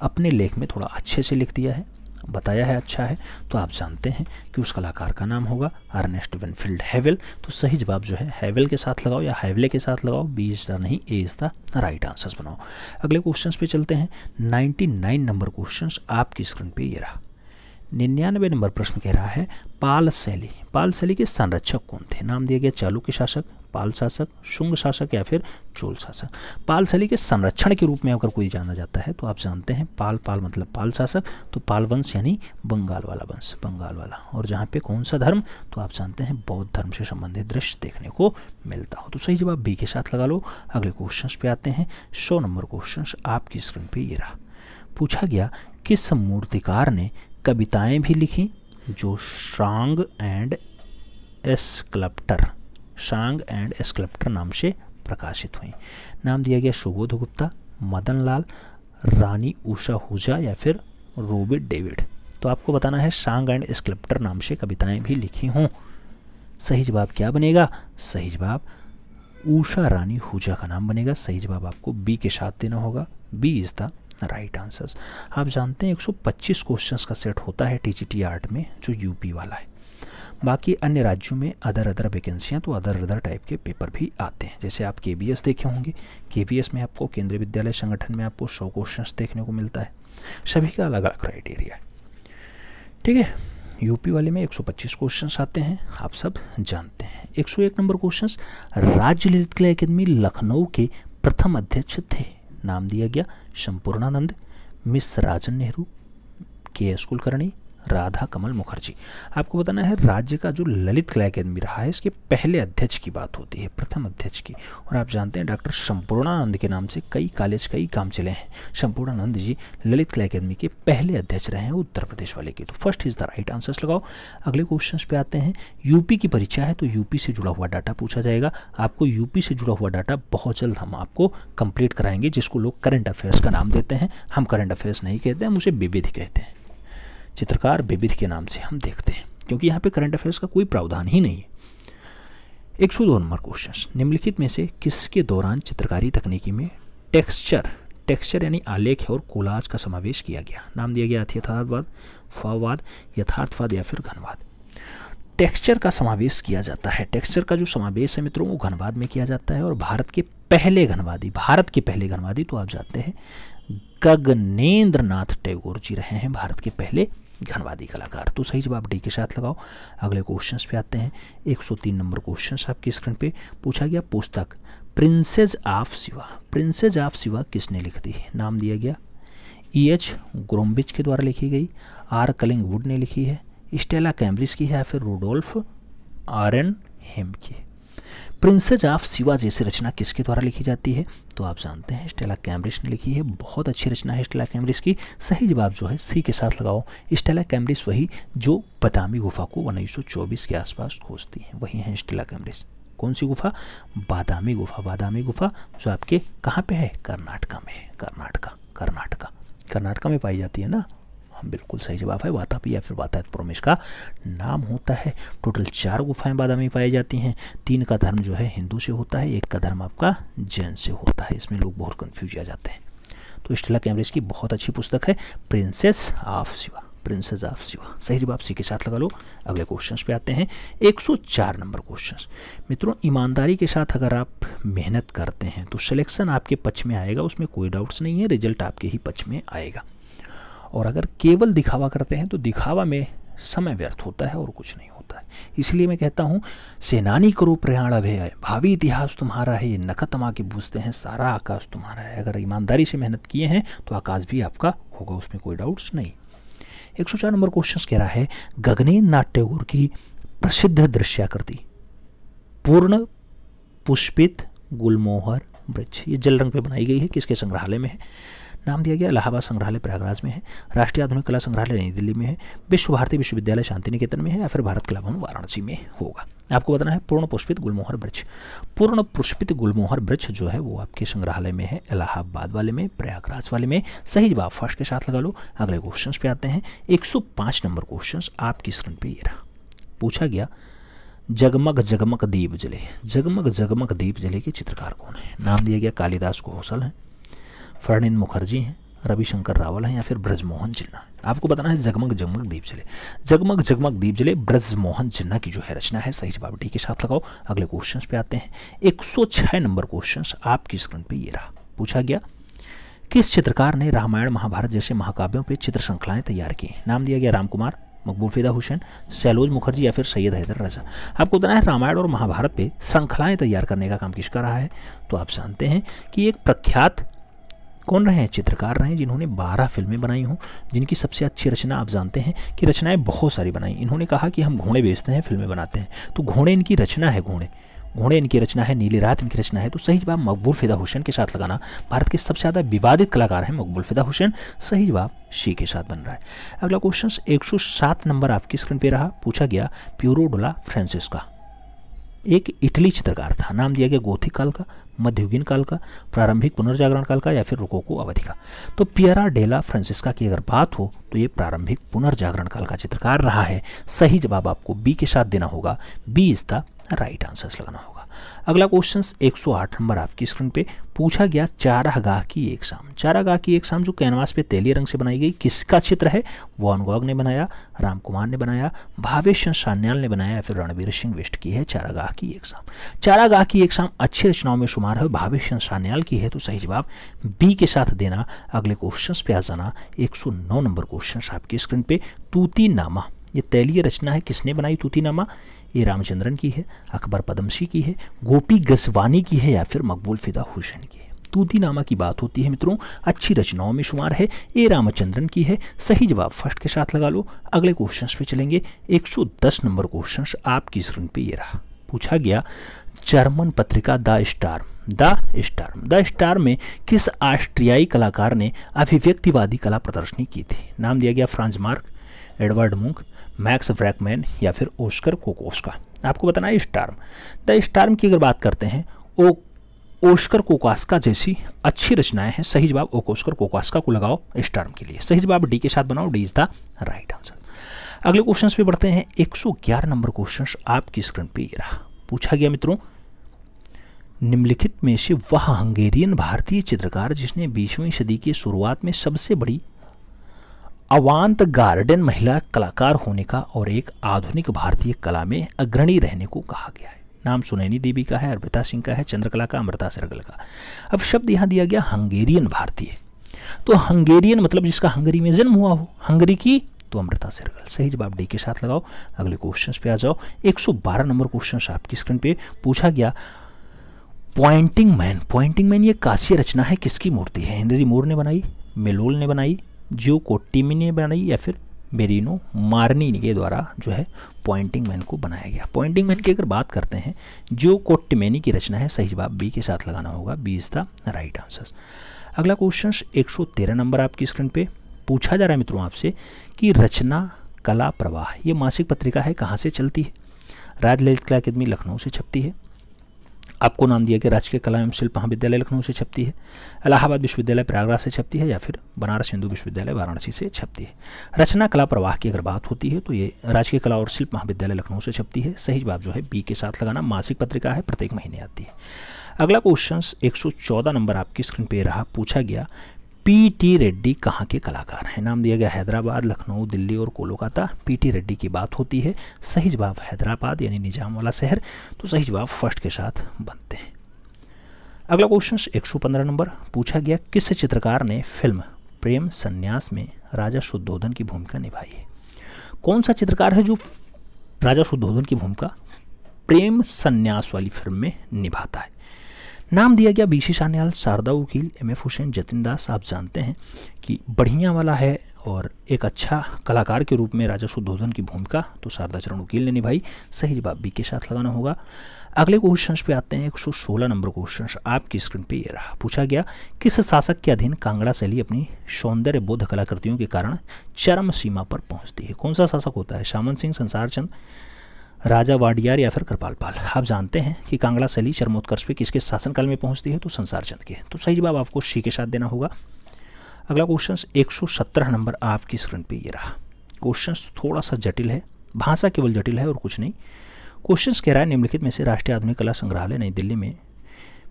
अपने लेख में थोड़ा अच्छे से लिख दिया है। बताया है अच्छा है। तो आप जानते हैं कि उस कलाकार का नाम होगा अर्नेस्ट विनफील्ड हैवेल। तो सही जवाब जो है, हैवेल के साथ लगाओ या हैवले के साथ लगाओ, बी इज़ द नहीं, A is the right answers बनाओ। अगले क्वेश्चन पे चलते हैं। 99 नंबर क्वेश्चन आपकी स्क्रीन पे ये रहा। निन्यानवे नंबर प्रश्न कह रहा है, पाल शैली पाल शैली के संरक्षक कौन थे? नाम दिया गया चालुक्य शासक, पाल शासक, शुंग शासक या फिर चोल शासक। पाल शैली के संरक्षण के रूप में अगर कोई जाना जाता है तो आप जानते हैं पाल पाल मतलब पाल शासक तो पाल वंश यानी बंगाल वाला वंश, बंगाल वाला। और जहाँ पे कौन सा धर्म तो आप जानते हैं बौद्ध धर्म से संबंधित दृश्य देखने को मिलता हो। तो सही जवाब बी के साथ लगा लो। अगले क्वेश्चन पे आते हैं। सौ नंबर क्वेश्चन आपकी स्क्रीन पे ये रहा। पूछा गया, किस मूर्तिकार ने कविताएँ भी लिखी, जो शांग एंड एस्क्लप्टर, शांग एंड एस्क्लप्टर नाम से प्रकाशित हुई। नाम दिया गया सुबोध गुप्ता, मदन लाल, रानी उषा हुजा या फिर रोबिट डेविड। तो आपको बताना है, शांग एंड स्क्रिप्टर नाम से कविताएँ भी लिखी हों। सही जवाब क्या बनेगा? सही जवाब उषा रानी हुजा का नाम बनेगा। सही जवाब आपको बी के साथ देना होगा। B is the right answers आप जानते हैं 125 क्वेश्चंस का सेट होता है टीजीटी आर्ट में, जो यूपी वाला है। बाकी अन्य राज्यों में अदर अदर वैकेंसियाँ तो अदर अदर टाइप के पेपर भी आते हैं। जैसे आप के देखे होंगे। के में आपको केंद्रीय विद्यालय संगठन में आपको सौ क्वेश्चन देखने को मिलता है। सभी का अलग अलग क्राइटेरिया है। ठीक है? यूपी वाले में 125 क्वेश्चंस आते हैं। आप सब जानते हैं। 101 नंबर क्वेश्चंस राज्य ललित कला अकेदमी लखनऊ के प्रथम अध्यक्ष थे। नाम दिया गया Sampurnanand Miss Rajan Nehru K S Kulkarni Radha Kamal Mukherjee. आपको बताना है, राज्य का जो ललित कला अकेदमी रहा है, इसके पहले अध्यक्ष की बात होती है, प्रथम अध्यक्ष की। और आप जानते हैं, डॉक्टर संपूर्णानंद के नाम से कई कॉलेज, कई काम चले हैं। संपूर्णानंद जी ललित कला अकेदमी के पहले अध्यक्ष रहे हैं उत्तर प्रदेश वाले के। तो first is the right answers लगाओ। अगले क्वेश्चन पे आते हैं। यूपी की परीक्षा है तो यूपी से जुड़ा हुआ डाटा पूछा जाएगा। आपको यूपी से जुड़ा हुआ डाटा बहुत जल्द हम आपको कंप्लीट कराएँगे, जिसको लोग करंट अफेयर्स का नाम देते हैं। हम करंट अफेयर्स नहीं कहते हैं उसे विविध कहते हैं। चित्रकार विविध के नाम से हम देखते हैं, क्योंकि यहाँ पे करंट अफेयर्स का कोई प्रावधान ही नहीं है। एक सौ दो नंबर क्वेश्चन निम्नलिखित में से किसके दौरान चित्रकारी तकनीकी में टेक्सचर टेक्सचर यानी आलेख और कोलाज का समावेश किया गया? नाम दिया गया यथार्थवाद, फाववाद, यथार्थवाद या फिर घनवाद। टेक्सचर का समावेश किया जाता है। टेक्सचर का जो समावेश है मित्रों, वो घनवाद में किया जाता है और भारत के पहले घनवादी, भारत के पहले घनवादी तो आप जानते हैं गगनेंद्र नाथ टैगोर जी रहे हैं भारत के पहले घनवादी कलाकार। तो सही जवाब डी के साथ लगाओ। अगले क्वेश्चन पे आते हैं। 103 नंबर क्वेश्चन आपकी स्क्रीन पे। पूछा गया पुस्तक princes of Shiva princes of Shiva किसने लिख दी? नाम दिया गया। ई एच ग्रोम्बिच के द्वारा लिखी गई। आर कलिंग वुड ने लिखी है। स्टेला कैम्ब्रिज की है या फिर रूडोल्फ आर एन हेम की प्रिंसेज ऑफ़ शिवा जैसी रचना किसके द्वारा लिखी जाती है? तो आप जानते हैं स्टेला कैम्ब्रिज ने लिखी है। बहुत अच्छी रचना है स्टेला कैम्ब्रिज की। सही जवाब जो है सी के साथ लगाओ। स्टेला कैम्ब्रिज वही जो बदामी गुफा को उन्नीस सौ चौबीस के आसपास खोजती है। वही है स्टेला कैम्ब्रिज कौन सी गुफा? बादामी गुफा। बादामी गुफा जो आपके कहाँ पे है? कर्नाटका में है। कर्नाटका। कर्नाटका। कर्नाटका में पाई जाती है ना? बिल्कुल सही जवाब है। वातापी या फिर वातायत वातायतपुरम इसका नाम होता है। टोटल चार गुफाएँ बादामी पाई जाती हैं। तीन का धर्म जो है, हिंदू से होता है, एक का धर्म आपका जैन से होता है। इसमें लोग बहुत कन्फ्यूज़ आ जाते हैं। तो स्टेला कैम्ब्रिज की बहुत अच्छी पुस्तक है princess of Shiva princess of Shiva सही जवाब सी के साथ लगा लो। अगले क्वेश्चन पे आते हैं। 104 नंबर क्वेश्चन मित्रों, ईमानदारी के साथ अगर आप मेहनत करते हैं तो सिलेक्शन आपके पक्ष में आएगा। उसमें कोई डाउट्स नहीं है। रिज़ल्ट आपके ही पक्ष में आएगा। और अगर केवल दिखावा करते हैं तो दिखावा में समय व्यर्थ होता है और कुछ नहीं होता है। इसलिए मैं कहता हूँ, सेनानी करो प्रयाण अभय, भावी इतिहास तुम्हारा है, ये नखतमा के बूझते हैं, सारा आकाश तुम्हारा है। अगर ईमानदारी से मेहनत किए हैं तो आकाश भी आपका होगा, उसमें कोई डाउट्स नहीं। एक सौ चार नंबर क्वेश्चन कह रहा है, गगनेन नाट्य टैगोर की प्रसिद्ध दृश्याकृति पूर्ण पुष्पित गुलमोहर वृक्ष, ये जल रंग पे बनाई गई है, किसके संग्रहालय में है? नाम दिया गया इलाहाबाद संग्रहालय प्रयागराज में है। राष्ट्रीय आधुनिक कला संग्रहालय नई दिल्ली में है। विश्व भारती विश्वविद्यालय शांति निकेतन में है या फिर भारत कला भवन वाराणसी में होगा। आपको बताना है पूर्ण पुष्पित गुलमोहर वृक्ष। पूर्ण पुष्पित गुलमोहर वृक्ष जो है वो आपके संग्रहालय में है, इलाहाबाद वाले में, प्रयागराज वाले में। सही जवाब फ़र्स्ट के साथ लगा लो। अगले क्वेश्चन पे आते हैं। 105 नंबर क्वेश्चन आपकी स्क्रीन पे ये रहा। पूछा गया, जगमग जगमग दीप जले। जगमग जगमग दीप जले के चित्रकार कौन है? नाम दिया गया कालिदास घोषल है। फर्णिंद मुखर्जी हैं, रविशंकर रावल हैं या फिर ब्रजमोहन जिन्ना आपको बताना है जगमग जगमग दीप जले। जगमग जगमग दीप जले, ब्रजमोहन जिन्ना की जो है रचना है सही जवाब डी के साथ लगाओ। अगले क्वेश्चन पे आते हैं। 106 नंबर क्वेश्चन आपकी स्क्रीन पे ये रहा। पूछा गया, किस चित्रकार ने रामायण महाभारत जैसे महाकाव्यों पर चित्र श्रृंखलाएँ तैयार की नाम दिया गया रामकुमार, मकबूल फिदा हुसैन, सैलोज मुखर्जी या फिर सैयद हैदर रजा। आपको बताना है रामायण और महाभारत पे श्रृंखलाएँ तैयार करने का काम किसका रहा है? तो आप जानते हैं कि एक प्रख्यात कौन रहे हैं? चित्रकार रहे हैं, जिन्होंने बारह फ़िल्में बनाई हों, जिनकी सबसे अच्छी रचना आप जानते हैं कि रचनाएँ बहुत सारी बनाई। इन्होंने कहा कि हम घोड़े बेचते हैं, फ़िल्में बनाते हैं। तो घोड़े इनकी रचना है, घोड़े। घोड़े इनकी रचना है, नीली रात इनकी रचना है। तो सही जवाब मकबूल फिदा हुसैन के साथ लगाना। भारत के सबसे ज़्यादा विवादित कलाकार हैं मकबूल फिदा हुसैन। सही जवाब शी के साथ बन रहा है। अगला क्वेश्चन 107 नंबर आपकी स्क्रीन पे रहा। पूछा गया प्यूरोडोला फ्रांसिस का एक इटली चित्रकार था। नाम दिया गया गोथिक काल का, मध्ययुगीन काल का, प्रारंभिक पुनर्जागरण काल का या फिर रुकोको अवधि का। तो पियरा डेला फ्रांसिस्का की अगर बात हो तो ये प्रारंभिक पुनर्जागरण काल का चित्रकार रहा है। सही जवाब आपको बी के साथ देना होगा। B is the right answer लगाना होगा। अगला क्वेश्चन 108 नंबर आपकी स्क्रीन पे पूछा गया चारागाह की एक शाम। चारागाह की एक शाम जो कैनवास पे तेली रंग से बनाई गई, किसका चित्र है? वॉन गॉग ने बनाया, राम कुमार ने बनाया, भावेश सान्याल ने बनाया या फिर रणवीर सिंह वेस्ट की है चारागाह की एक शाम। चारागाह की एक शाम अच्छी रचनाओं में शुमार है भावेश सान्याल की है तो सही जवाब बी के साथ देना। अगले क्वेश्चन पे आ जाना, एक सौ नौ नंबर क्वेश्चन आपकी स्क्रीन पे तूती नामा ये तैलीय रचना है, किसने बनाई तूती नामा ये रामचंद्रन की है, अकबर पदमसी की है, गोपी गसवानी की है या फिर मकबूल फिदा हुसैन की है। तूती नामा की बात होती है मित्रों, अच्छी रचनाओं में शुमार है, ए रामचंद्रन की है, सही जवाब फ़र्स्ट के साथ लगा लो, अगले क्वेश्चन पे चलेंगे 110 नंबर क्वेश्चन आपकी स्क्रीन पे ये रहा। पूछा गया, जर्मन पत्रिका the Star the Star the Star में किस ऑस्ट्रियाई कलाकार ने अभिव्यक्तिवादी कला प्रदर्शनी की थी? नाम दिया गया Franz Marc, Edvard Munch Max फ्रैकमैन या फिर ओस्कर कोकोस्का आपको बताना है स्टार्म द स्टार्म की अगर बात करते हैं, ओ ओस्कर कोकास्का जैसी अच्छी रचनाएँ हैं। सही जवाब ओकोस्कर कोकास्का को लगाओ स्टार्म के लिए। सही जवाब डी के साथ बनाओ, D is the right answer. अगले क्वेश्चन पे बढ़ते हैं। 111 नंबर क्वेश्चन आपकी स्क्रीन पे ये रहा। पूछा गया मित्रों, निम्नलिखित में से वह हंगेरियन भारतीय चित्रकार जिसने बीसवीं सदी की शुरुआत में सबसे बड़ी अवांत गार्डन महिला कलाकार होने का और एक आधुनिक भारतीय कला में अग्रणी रहने को कहा गया है। नाम सुनैनी देवी का है, अर्पिता सिंह का है, चंद्रकला का, अमृता सरगल का। अब शब्द यहाँ दिया गया हंगेरियन भारतीय। तो हंगेरियन मतलब जिसका हंगरी में जन्म हुआ हो। हंगरी की? तो अमृता सरगल। सही जवाब डी के साथ लगाओ। अगले क्वेश्चन पे आ जाओ। 112 नंबर क्वेश्चन आपकी स्क्रीन पे पूछा गया। पॉइंटिंग मैन पॉइंटिंग मैन ये काशी रचना है। किसकी मूर्ति है? हेनरी मोर ने बनाई? मेलोल ने बनाई? जो कोटिमी ने बनाई या फिर मेरिनो मारनी के द्वारा जो है पॉइंटिंग मैन को बनाया गया। पॉइंटिंग मैन की अगर बात करते हैं, जो कोटिमेनी की रचना है, सही जवाब बी के साथ लगाना होगा। B is the right answer. अगला क्वेश्चन 113 नंबर आपकी स्क्रीन पे। पूछा जा रहा है मित्रों आपसे कि रचना, कला, प्रवाह, ये मासिक पत्रिका है, कहाँ से चलती है? राज ललित कला अकेदमी लखनऊ से छपती है। आपको नाम दिया गया राजकीय कला एवं शिल्प महाविद्यालय लखनऊ से छपती है। इलाहाबाद विश्वविद्यालय प्रयागराज से छपती है या फिर बनारस हिंदू विश्वविद्यालय वाराणसी से छपती है। रचना कला प्रवाह की अगर बात होती है तो ये राजकीय कला और शिल्प महाविद्यालय लखनऊ से छपती है। सही जवाब जो है बी के साथ लगाना मासिक पत्रिका है, प्रत्येक महीने आती है। अगला क्वेश्चन 114 नंबर आपकी स्क्रीन पर रहा, पूछा गया पी टी रेड्डी कहाँ के कलाकार हैं? नाम दिया गया हैदराबाद, लखनऊ, दिल्ली और कोलकाता। पी टी रेड्डी की बात होती है सही जवाब हैदराबाद, यानी निज़ाम वाला शहर। तो सही जवाब फ़र्स्ट के साथ बनते हैं। अगला क्वेश्चन 115 नंबर। पूछा गया किस चित्रकार ने फ़िल्म प्रेम संन्यास में राजा शुद्धोधन की भूमिका निभाई है? कौन सा चित्रकार है जो राजा शुद्धोधन की भूमिका प्रेम संन्यास वाली फ़िल्म में निभाता है? नाम दिया गया B C Sanyal Sharda Vakil M F Hussain, Jatin Das, आप जानते हैं कि बढ़िया वाला है और एक अच्छा कलाकार के रूप में राजा शुद्धोधन की भूमिका तो शारदा चरण वकील ने निभाई। सही जवाब बी के साथ लगाना होगा। अगले क्वेश्चन पे आते हैं 116 नंबर क्वेश्चन आपकी स्क्रीन पे ये रहा। पूछा गया, किस शासक के अधीन कांगड़ा शैली अपनी सौंदर्य बोध कलाकृतियों के कारण चरम सीमा पर पहुँचती है? कौन सा शासक होता है? शामन सिंह, संसार चंद। राजा वाडियार या फिर कृपाल पाल। आप जानते हैं कि कांगड़ा शैली शर्मोत्कर्ष पे किसके शासनकाल में पहुँचती है तो संसार चंद के तो सही जवाब आपको शी के साथ देना होगा। अगला क्वेश्चन 117 नंबर आपकी स्क्रीन पे ये रहा। क्वेश्चन थोड़ा सा जटिल है, भाषा केवल जटिल है और कुछ नहीं। क्वेश्चन कह रहा है, निम्नलिखित में से राष्ट्रीय आधुनिक कला संग्रहालय नई दिल्ली में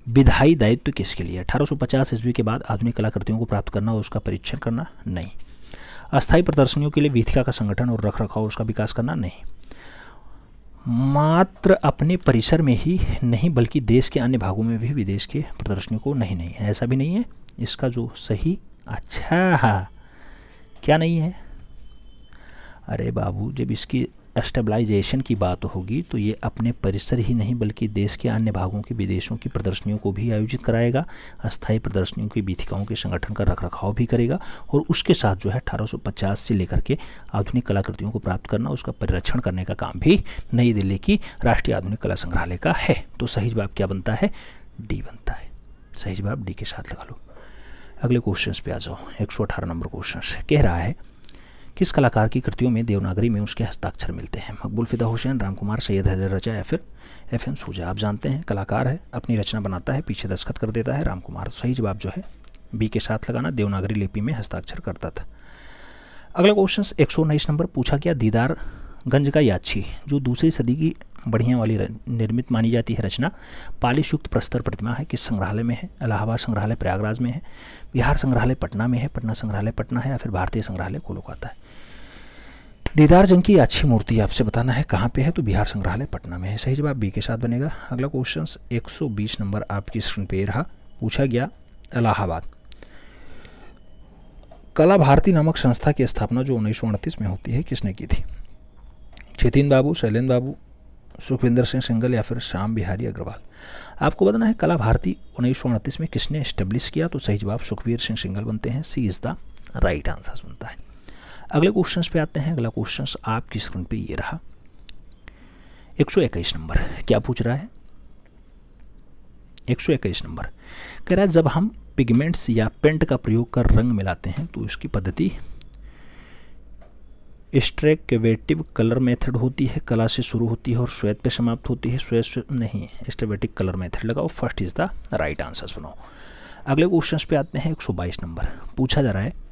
विधायी दायित्व किसके लिए 1850 ईस्वी के बाद आधुनिक कलाकृतियों को प्राप्त करना और उसका परीक्षण करना? नहीं। अस्थायी प्रदर्शनियों के लिए वीथिका का संगठन और रख रखाव उसका विकास करना? नहीं। मात्र अपने परिसर में ही नहीं, बल्कि देश के अन्य भागों में भी विदेश के प्रदर्शनियों को नहीं नहीं है ऐसा भी नहीं है। इसका जो सही अच्छा क्या नहीं है? अरे बाबू, जब इसकी स्टेबलाइजेशन की बात होगी तो ये अपने परिसर ही नहीं, बल्कि देश के अन्य भागों के विदेशों की प्रदर्शनियों को भी आयोजित कराएगा, अस्थायी प्रदर्शनियों की बीथिकाओं के संगठन का रख रखाव भी करेगा, और उसके साथ जो है अठारह सौ पचास से लेकर के आधुनिक कलाकृतियों को प्राप्त करना, उसका परिरक्षण करने का काम भी नई दिल्ली की राष्ट्रीय आधुनिक कला संग्रहालय का है। तो सही जवाब क्या बनता है? डी बनता है। सही जवाब डी के साथ लगा लो। अगले क्वेश्चन पे आ जाओ। एक सौ अठारह नंबर क्वेश्चन कह रहा है किस कलाकार की कृतियों में देवनागरी में उसके हस्ताक्षर मिलते हैं? मकबूल फिदा हुसैन राम कुमार सैयद हैदर रजा या फिर एफ़ एम सूजा। आप जानते हैं, कलाकार है, अपनी रचना बनाता है, पीछे दस्खत कर देता है। राम कुमार सही जवाब जो है, बी के साथ लगाना देवनागरी लिपि में हस्ताक्षर करता था। अगला क्वेश्चन एक नंबर, पूछा गया दीदार गंज का याची, जो दूसरी सदी की बढ़िया वाली निर्मित मानी जाती है रचना। पालिश युक्त प्रस्तर प्रतिमा है, किस संग्रहालय में है? इलाहाबाद संग्रहालय, प्रयागराज में है। बिहार संग्रहालय, पटना में है। पटना संग्रहालय, पटना है या फिर भारतीय संग्रहालय, कोलकाता है। दीदार जंग की अच्छी मूर्ति आपसे बताना है। कहाँ पे है? तो बिहार संग्रहालय पटना में है। सही जवाब बी के साथ बनेगा। अगला क्वेश्चन 120 नंबर आपकी स्क्रीन पे रहा। पूछा गया, इलाहाबाद। कला भारती नामक संस्था की स्थापना जो उन्नीस सौ उनतीस में होती है, किसने की थी? छितिन बाबू शैलेंद्र बाबू, सुखविंदर सिंह सिंगल या फिर श्याम बिहारी अग्रवाल। आपको बताना है, कला भारती उन्नीस सौ उनतीस में किसने स्टेब्लिश किया? तो सही जवाब सुखवीर सिंह सिंगल बनते हैं। C is the right answer बनता है। अगले क्वेश्चन पे आते हैं। अगला क्वेश्चन आपकी स्क्रीन पे ये रहा। एक सौ इक्कीस नंबर, क्या पूछ रहा है? एक सौ इक्कीस नंबर, कह रहा है, जब हम पिगमेंट्स या पेंट का प्रयोग कर रंग मिलाते हैं तो इसकी पद्धति स्ट्रेकेवेटिव कलर मेथड होती है। कला से शुरू होती है और श्वेत पे समाप्त होती है। श्वेत से नहीं स्ट्रेवेटिक कलर मेथड लगाओ। First is the right answer बनाओ। अगले क्वेश्चन पे आते हैं। 122 नंबर, पूछा जा रहा है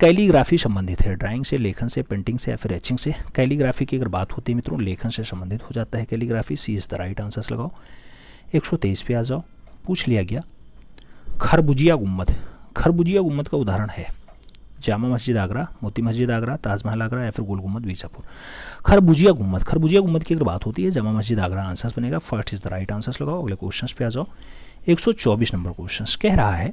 कैलीग्राफी संबंधित है ड्राइंग से, लेखन से पेंटिंग से या फिर एचिंग से। कैलीग्राफी की अगर बात होती है मित्रों, लेखन से संबंधित हो जाता है calligraphy. C is the right answer लगाओ। एक सौ तेईस पे आ जाओ। पूछ लिया गया, खरबुजिया गुम्मद। खरबुजिया गुम्मद का उदाहरण है, जामा मस्जिद आगरा, मोती मस्जिद आगरा, ताजमहल आगरा या फिर गोल गुम्मद बीजापुर। खरबुजिया गुम्मद खरबुजिया गुम्मद की अगर बात होती है, जामा मस्जिद आगरा आंसर बनेगा। First is the right answer लगाओ। अगले क्वेश्चन पे आ जाओ। 124 नंबर क्वेश्चन कह रहा है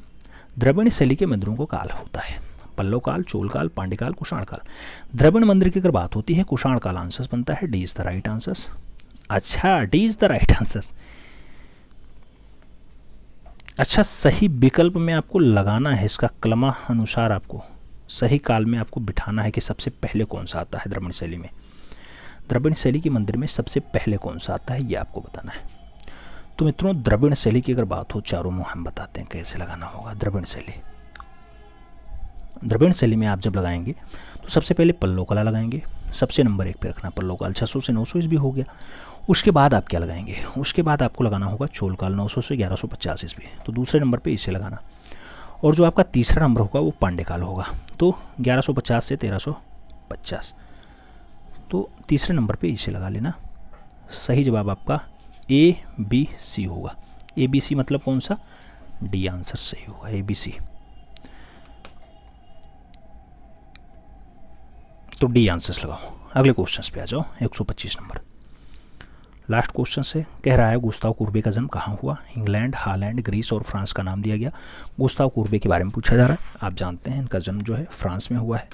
द्रविण शैली के मंदिरों को काल होता है। पल्लव काल चोल काल पांडे काल कुषाण काल द्रविण मंदिर की अगर बात होती है कुषाण काल आंसर बनता है D is the right answer अच्छा D is the right answer अच्छा सही विकल्प में आपको लगाना है, इसका कलमा अनुसार आपको, सही काल में आपको बिठाना है कि सबसे पहले कौन सा आता है द्रविण शैली में। द्रविण शैली के मंदिर में सबसे पहले कौन सा आता है, ये आपको बताना है। तो मित्रों, द्रविण शैली की अगर बात हो, चारों में हम बताते हैं कैसे लगाना होगा द्रविण शैली। द्रविड़ शैली में आप जब लगाएँगे तो सबसे पहले पल्लो कला लगाएँगे, सबसे नंबर एक पे रखना पल्लो काल छः सौ से नौ सौ ईस्वी हो गया। उसके बाद आप क्या लगाएँगे? उसके बाद आपको लगाना होगा चोल काल नौ सौ से ग्यारह सौ पचास ईस्वी। तो दूसरे नंबर पर इसे लगाना। और जो आपका तीसरा नंबर होगा, वो पांडे काल होगा। तो 1150 से 1350 तो तीसरे नंबर पे इसे लगा लेना। सही जवाब आपका ए, बी, सी होगा। ए, बी, सी मतलब कौन सा? डी आंसर सही होगा, ए, बी, सी। तो डी आंसर्स लगाओ। अगले क्वेश्चन पे आ जाओ 125 नंबर। लास्ट क्वेश्चन से कह रहा है गुस्ताव कुर्बे का जन्म कहाँ हुआ? इंग्लैंड हालैंड ग्रीस और फ्रांस का नाम दिया गया। गुस्ताव कुर्बे के बारे में पूछा जा रहा है। आप जानते हैं, इनका जन्म जो है फ्रांस में हुआ है।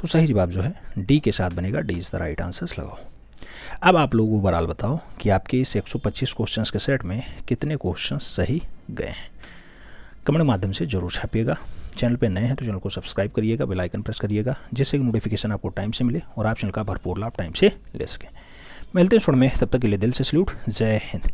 तो सही जवाब जो है डी के साथ बनेगा D is the right answer लगाओ। अब आप लोग ओवरऑल बताओ कि आपके इस 125 क्वेश्चंस के सेट में कितने क्वेश्चन सही गए हैं। कमेंट माध्यम से ज़रूर छापिएगा। चैनल पर नए हैं तो चैनल को सब्सक्राइब करिएगा, बेल आइकन प्रेस करिएगा, जिससे कि नोटिफिकेशन आपको टाइम से मिले और आप चैनल का भरपूर लाभ टाइम से ले सकें। मिलते हैं सुन में, तब तक के लिए दिल से सल्यूट, जय हिंद।